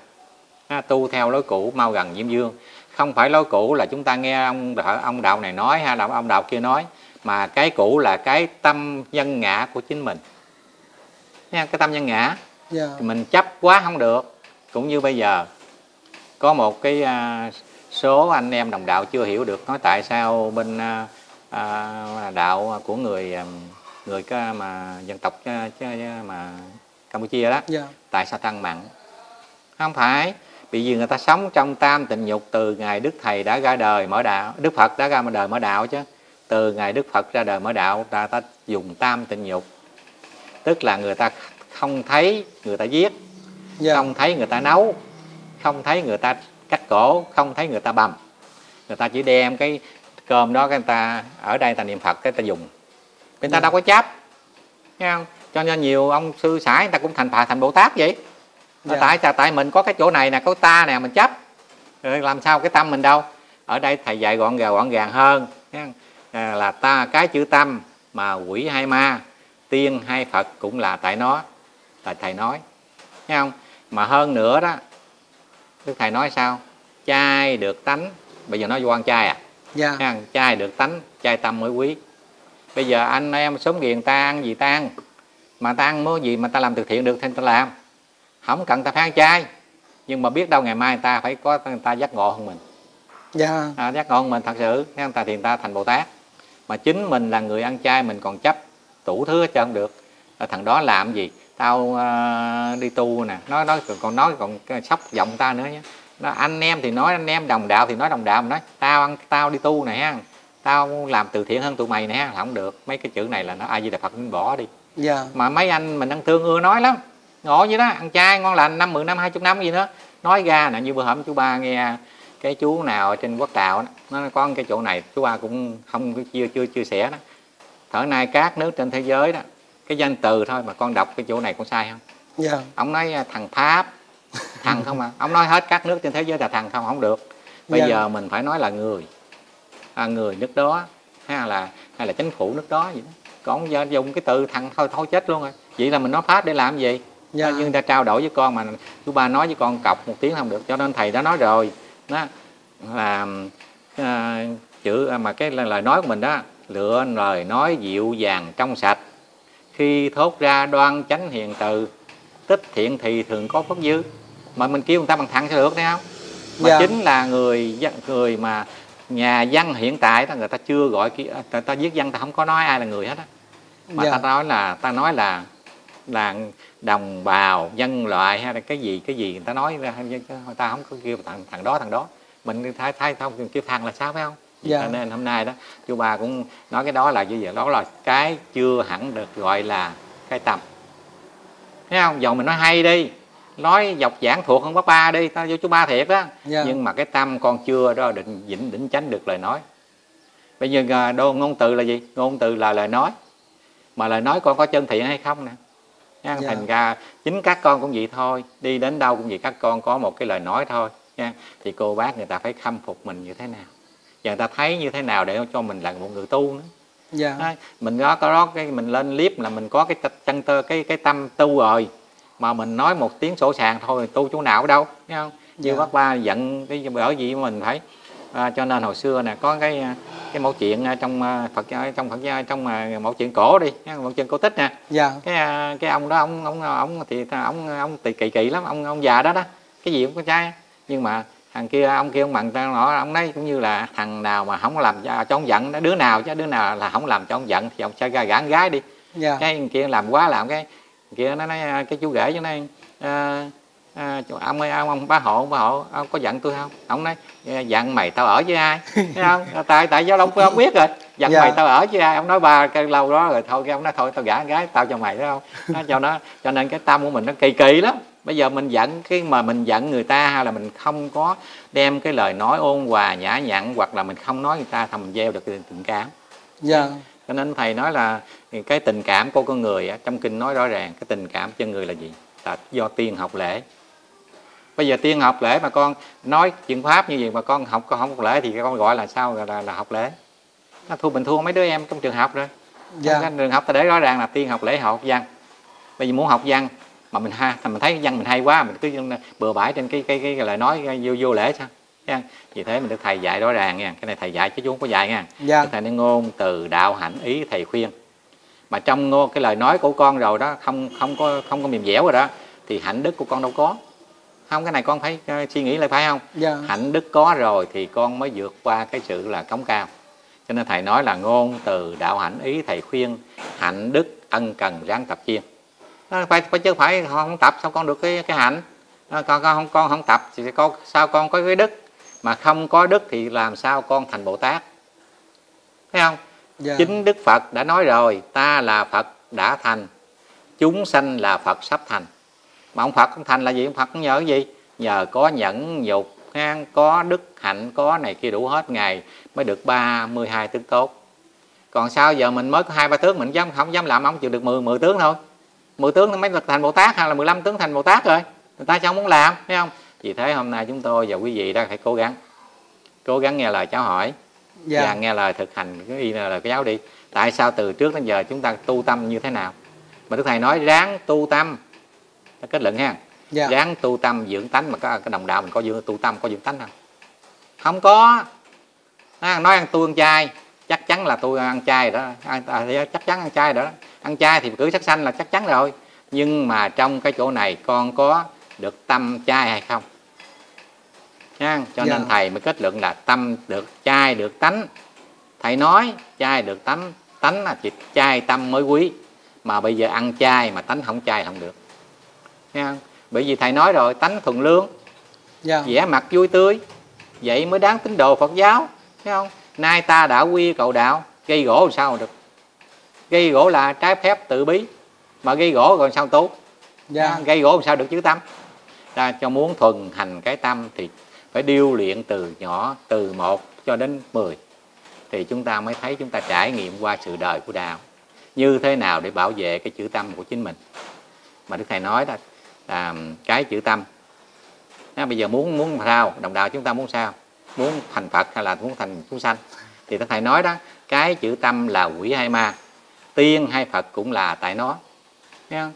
Ha, tu theo lối cũ mau gần diêm dương không phải lối cũ là chúng ta nghe ông đạo- ông đạo này nói hay là ông đạo kia nói mà cái cũ là cái tâm nhân ngã của chính mình. Nha cái tâm nhân ngã dạ. thì mình chấp quá không được. Cũng như bây giờ có một cái à, số anh em đồng đạo chưa hiểu được nói tại sao bên à, à, đạo của người người cái mà dân tộc chứ- mà Campuchia đó dạ. tại sao tăng mặn? Không phải bởi vì người ta sống trong tam tịnh nhục từ ngày đức thầy đã ra đời mở đạo đức phật đã ra đời mở đạo chứ từ ngày đức phật ra đời mở đạo ta ta dùng tam tịnh nhục tức là người ta không thấy người ta giết dạ không thấy người ta nấu không thấy người ta cắt cổ không thấy người ta bầm người ta chỉ đem cái cơm đó cái người ta ở đây người ta niệm phật cái người ta dùng người ta Dạ. đâu có chấp Thấy không cho nên nhiều ông sư sãi người ta cũng thành phật thành bồ tát vậy Dạ. tại tại tại mình có cái chỗ này nè có ta nè mình chấp. Rồi làm sao cái tâm mình đâu? Ở đây thầy dạy gọn gàng gọn gàng hơn? À, là ta cái chữ tâm mà quỷ hay ma tiên hay phật cũng là tại nó tại thầy nói Thấy không? Mà hơn nữa đó đức thầy nói sao? Chai được tánh bây giờ nói quan chai à? Dạ. Chai được tánh chai tâm mới quý. Bây giờ anh em sống ghiền ta ăn gì ta ăn? Mà ta ăn món gì mà ta làm từ thiện được thì ta làm không cần ta phải ăn chay nhưng mà biết đâu ngày mai người ta phải có người ta giác ngộ hơn mình. Dạ. À, giác ngộ hơn mình thật sự. Thấy không ta thì người ta thành bồ tát. Mà chính mình là người ăn chay mình còn chấp tủ thứ hết trơn được. À, thằng đó làm gì? Tao à, đi tu nè. Nói nói còn- nói còn sốc giọng ta nữa nhé. Nó anh em thì nói anh em đồng đạo thì nói đồng đạo mà nói. Tao ăn tao đi tu ha. Tao làm từ thiện hơn tụi mày nè là không được. Mấy cái chữ này là nó ai di đà phật nên bỏ đi. Dạ. Mà mấy anh mình ăn thương ưa nói lắm ngộ vậy đó ăn chay ngon lành năm mười năm hai chục năm gì nữa nói ra nè như bữa hổm chú ba nghe cái chú nào ở trên quốc đạo đó, nó có cái chỗ này. Chú ba cũng không chưa chưa chia sẻ đó. Thở nay các nước trên thế giới đó cái danh từ thôi mà con đọc cái chỗ này con sai không? Dạ. Ông nói à, thằng pháp thằng không à? Ông nói hết các nước trên thế giới là thằng không? Không được. Bây Dạ. giờ mình phải nói là người. À, người nước đó hay là hay là chính phủ nước đó gì đó. Còn giờ dùng cái từ thằng thôi thôi chết luôn rồi. Vậy là mình nói pháp để làm gì dạ. Nhưng ta trao đổi với con mà chú ba nói với con cọc một tiếng không được cho nên thầy đã nói rồi. Đó. Là à, chữ à, mà cái lời nói của mình đó lựa lời nói dịu dàng trong sạch. Khi thốt ra đoan chánh hiền từ tích thiện thì thường có phước dư. Mà mình kêu người ta bằng thằng sao được thấy không? Mà Dạ. chính là người người mà nhà văn hiện tại đó người ta chưa gọi kia ta, ta viết văn ta không có nói ai là người hết á. Mà Dạ. ta nói là ta nói là là đồng bào dân loại hay là cái gì cái gì người ta nói ra người ta không có kêu thằng thằng đó thằng đó. Mình thay thay không kêu thằng là sao phải không? Dạ. nên hôm nay đó chú bà cũng nói cái đó là như vậy đó là cái chưa hẳn được gọi là cái tâm thấy không? Dầu mình nói hay đi nói dọc giảng thuộc không có ba đi tao vô chú ba thiệt đó. Dạ. nhưng mà cái tâm con chưa đó định đỉnh đỉnh chánh được lời nói. Bây giờ à, đô ngôn từ là gì? Ngôn từ là lời nói. Mà lời nói con có chân thiện hay không nè nha. Dạ. thành ra chính các con cũng vậy thôi đi đến đâu cũng vậy các con có một cái lời nói thôi nha thì cô bác người ta phải khâm phục mình như thế nào và người ta thấy như thế nào để cho mình là một người tu nữa dạ Đấy, mình có có đó cái mình lên clip là mình có cái chân tơ cái cái tâm tu rồi mà mình nói một tiếng sổ sàng thôi tu chỗ nào ở đâu thấy không như Dạ. bác ba giận cái bởi vì mình phải à, cho nên hồi xưa nè có cái à, cái mẫu chuyện à, trong à, Phật giáo- trong Phật trong à, mẫu chuyện cổ đi mẫu chuyện cổ tích nè. Dạ. Cái cái ông đó ông ông ông thì ông ông tỳ kỳ kỳ lắm ông ông già đó đó cái gì cũng có trai nhưng mà thằng kia ông kia ông bằng ta nọ ông nói cũng như là thằng nào mà không làm cho, cho ông giận đứa nào chứ đứa nào là không làm cho ông giận thì ông sẽ ra gã con gái đi. Dạ. Cái kia làm quá làm cái kia nó nói cái chú rể cho à, à, chú- ông ơi ông, ông bá hộ ông bá hộ ông có giận tôi không? Ông nói "Dạ, giận mày tao ở với ai? Thấy không? Tại tại giáo long ông biết rồi. Giận Dạ. mày tao ở với ai? Ông nói ba cái lâu đó rồi thôi cái ông nói thôi tao gả gái tao cho mày đó không? Nó cho nó cho nên cái tâm của mình nó kỳ kỳ lắm. Bây giờ mình giận cái mà mình giận người ta hay là mình không có đem cái lời nói ôn hòa nhã nhặn hoặc là mình không nói người ta thì mình gieo được cái tình cảm. Dạ. Cho nên thầy nói là cái tình cảm của con người á, trong kinh nói rõ ràng cái tình cảm cho người là gì? Là do tiên học lễ bây giờ tiên học lễ mà con nói chuyện pháp như vậy mà con học con không học lễ thì con gọi là sao? Là, là, là học lễ. Nó thua mình thua mấy đứa em trong trường học rồi. Dạ. Cái trường học ta để rõ ràng là tiên học lễ học văn. Bây giờ muốn học văn mà mình ha mình thấy văn mình hay quá mình cứ bừa bãi trên cái cái cái, cái lời nói vô vô lễ sao? Vì thế mình được thầy dạy rõ ràng nha. Cái này thầy dạy chứ chú không có dạy nha. Dạ. Thầy nói ngôn từ đạo hạnh ý thầy khuyên. Mà trong ngôn cái lời nói của con rồi đó không không có không có mềm dẻo rồi đó thì hạnh đức của con đâu có không cái này con phải ờ, suy nghĩ lại phải không? Dạ. Hạnh đức có rồi thì con mới vượt qua cái sự là cống cao. Cho nên thầy nói là ngôn từ đạo hạnh ý thầy khuyên hạnh đức ân cần ráng tập chiên nó phải, phải chứ phải không tập sao con được cái cái hạnh? Con con không con không tập thì con sao con có cái đức? Mà không có đức thì làm sao con thành bồ tát? Thấy không? Dạ. Chính đức phật đã nói rồi ta là phật đã thành chúng sanh là phật sắp thành mà ông phật không thành là gì? Ông phật nhờ cái gì? Nhờ có nhẫn nhục ha, có đức hạnh có này kia đủ hết ngày mới được 32 tướng tốt. Còn sao giờ mình mới có hai ba tướng mình dám không dám làm ông chịu được 10 10 tướng thôi. 10 tướng nó mới được thành Bồ Tát hay là 15 tướng thành Bồ Tát rồi. Người ta sao muốn làm thấy không? Vì thế hôm nay chúng tôi và quý vị đã phải cố gắng cố gắng nghe lời cháu hỏi dạ. và nghe lời thực hành cái y là cái giáo đi. Tại sao từ trước đến giờ chúng ta tu tâm như thế nào? Mà đức thầy nói ráng tu tâm nó kết luận ha. Dạ. Ráng tu tâm dưỡng tánh mà có cái đồng đạo mình có dưỡng tu tâm có dưỡng tánh không? Không có. À, nói ăn tu ăn chay. Chắc chắn là tôi ăn chay đó. Ăn, à, chắc chắn ăn chay đó. Ăn chay thì cứ sắc xanh là chắc chắn rồi. Nhưng mà trong cái chỗ này con có được tâm chay hay không? Nha cho Dạ. nên thầy mới kết luận là tâm được chay được tánh. Thầy nói chay được tánh tánh là chỉ chay tâm mới quý. Mà bây giờ ăn chay mà tánh không chay không được nha. Bởi vì thầy nói rồi tánh thuần lương. Dạ. Vẻ mặt vui tươi. Vậy mới đáng tín đồ Phật giáo thấy không? Nay ta đã quy cầu đạo gây gỗ làm sao được? Gây gỗ là trái phép tự bí mà gây gỗ còn sao tốt? Dạ. Gây gỗ làm sao được chứ tâm? Ta cho muốn thuần hành cái tâm thì phải điêu luyện từ nhỏ từ một cho đến 10 thì chúng ta mới thấy chúng ta trải nghiệm qua sự đời của đạo. Như thế nào để bảo vệ cái chữ tâm của chính mình? Mà đức thầy nói đó là cái chữ tâm. À, bây giờ muốn muốn sao? Đồng đạo chúng ta muốn sao? Muốn thành phật hay là muốn thành chúng sanh? Thì đức thầy nói đó cái chữ tâm là quỷ hay ma? Tiên hay phật cũng là tại nó. Nghe không?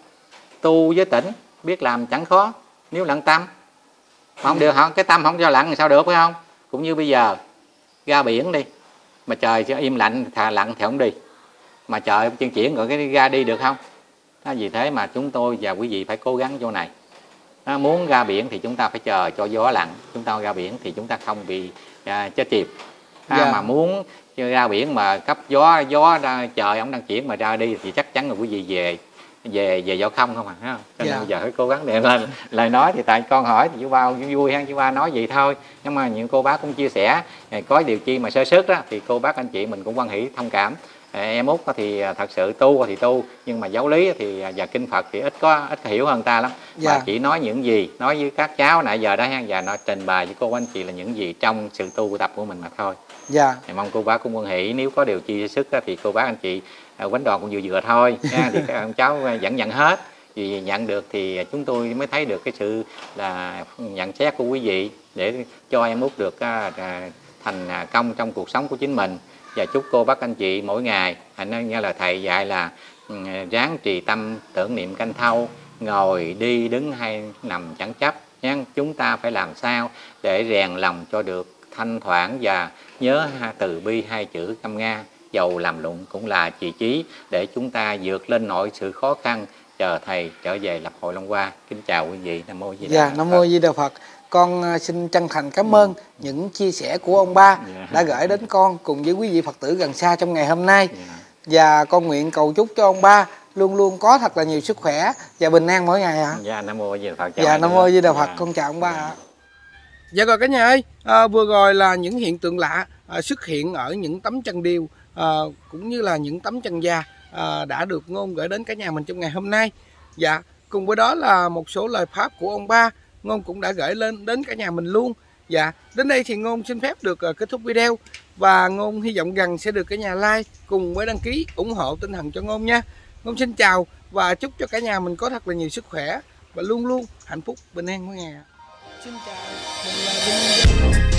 tu với tỉnh biết làm chẳng khó nếu lặng tâm. Mà không được không cái tâm không cho lặng thì sao được phải không? Cũng như bây giờ ra biển đi mà trời cho im lạnh thà lặng thì không đi. Mà trời chân chuyển rồi cái ra đi được không? Đó, vì thế mà chúng tôi và quý vị phải cố gắng chỗ này. Đó, muốn ra biển thì chúng ta phải chờ cho gió lặng. Chúng ta ra biển thì chúng ta không bị à, chết chìm. À, mà muốn ra biển mà cấp gió gió ra, trời ông đang chuyển mà ra đi thì chắc chắn là quý vị về về về gió không không à cho nên Dạ. bây giờ phải cố gắng để lên lời nói thì tại con hỏi thì chú ba vui ha chú ba nói vậy thôi. Nhưng mà những cô bác cũng chia sẻ à, có điều chi mà sơ sức đó thì cô bác anh chị mình cũng quan hỷ thông cảm em út thì à, thật sự tu thì tu nhưng mà giáo lý thì à, và kinh phật thì ít có ít hiểu hơn ta lắm. Dạ. mà chỉ nói những gì nói với các cháu nãy giờ đó ha và nó trình bày với cô anh chị là những gì trong sự tu của tập của mình mà thôi. Dạ. Thì mong cô bác cũng quan hỷ nếu có điều chi sức thì cô bác anh chị à, quánh đoàn cũng vừa vừa thôi nha thì các ông cháu vẫn nhận hết. Vì nhận được thì chúng tôi mới thấy được cái sự là nhận xét của quý vị để cho em út được thành công trong cuộc sống của chính mình và chúc cô bác anh chị mỗi ngày anh nghe là thầy dạy là ừ, ráng trì tâm tưởng niệm canh thâu ngồi đi đứng hay nằm chẳng chấp nha chúng ta phải làm sao để rèn lòng cho được thanh thoảng và nhớ ha từ bi hai chữ căm nga. Dầu làm lụng cũng là trì chí để chúng ta vượt lên mọi sự khó khăn chờ thầy trở về lập hội long hoa. Kính chào quý vị. Nam mô di đà dạ nam mô di đà phật con à, xin chân thành cảm ơn những chia sẻ của ông ba Dạ. đã gửi đến con cùng với quý vị phật tử gần xa trong ngày hôm nay Dạ. và con nguyện cầu chúc cho ông ba luôn luôn có thật là nhiều sức khỏe và bình an mỗi ngày ạ dạ nam mô di đà phật dạ nam mô di đà phật Dạ. con chào ông ba Dạ. ạ Dạ rồi cả nhà ơi, à, vừa rồi là những hiện tượng lạ à, xuất hiện ở những tấm chân điêu à, cũng như là những tấm chân da à, đã được ngôn gửi đến cả nhà mình trong ngày hôm nay. Dạ, cùng với đó là một số lời pháp của ông ba, ngôn cũng đã gửi lên đến cả nhà mình luôn. Dạ, đến đây thì ngôn xin phép được ờ, kết thúc video và ngôn hy vọng rằng sẽ được cả nhà like cùng với đăng ký ủng hộ tinh thần cho ngôn nha. Ngôn xin chào và chúc cho cả nhà mình có thật là nhiều sức khỏe và luôn luôn hạnh phúc bình an mỗi ngày. Xin chào, mình là Vinh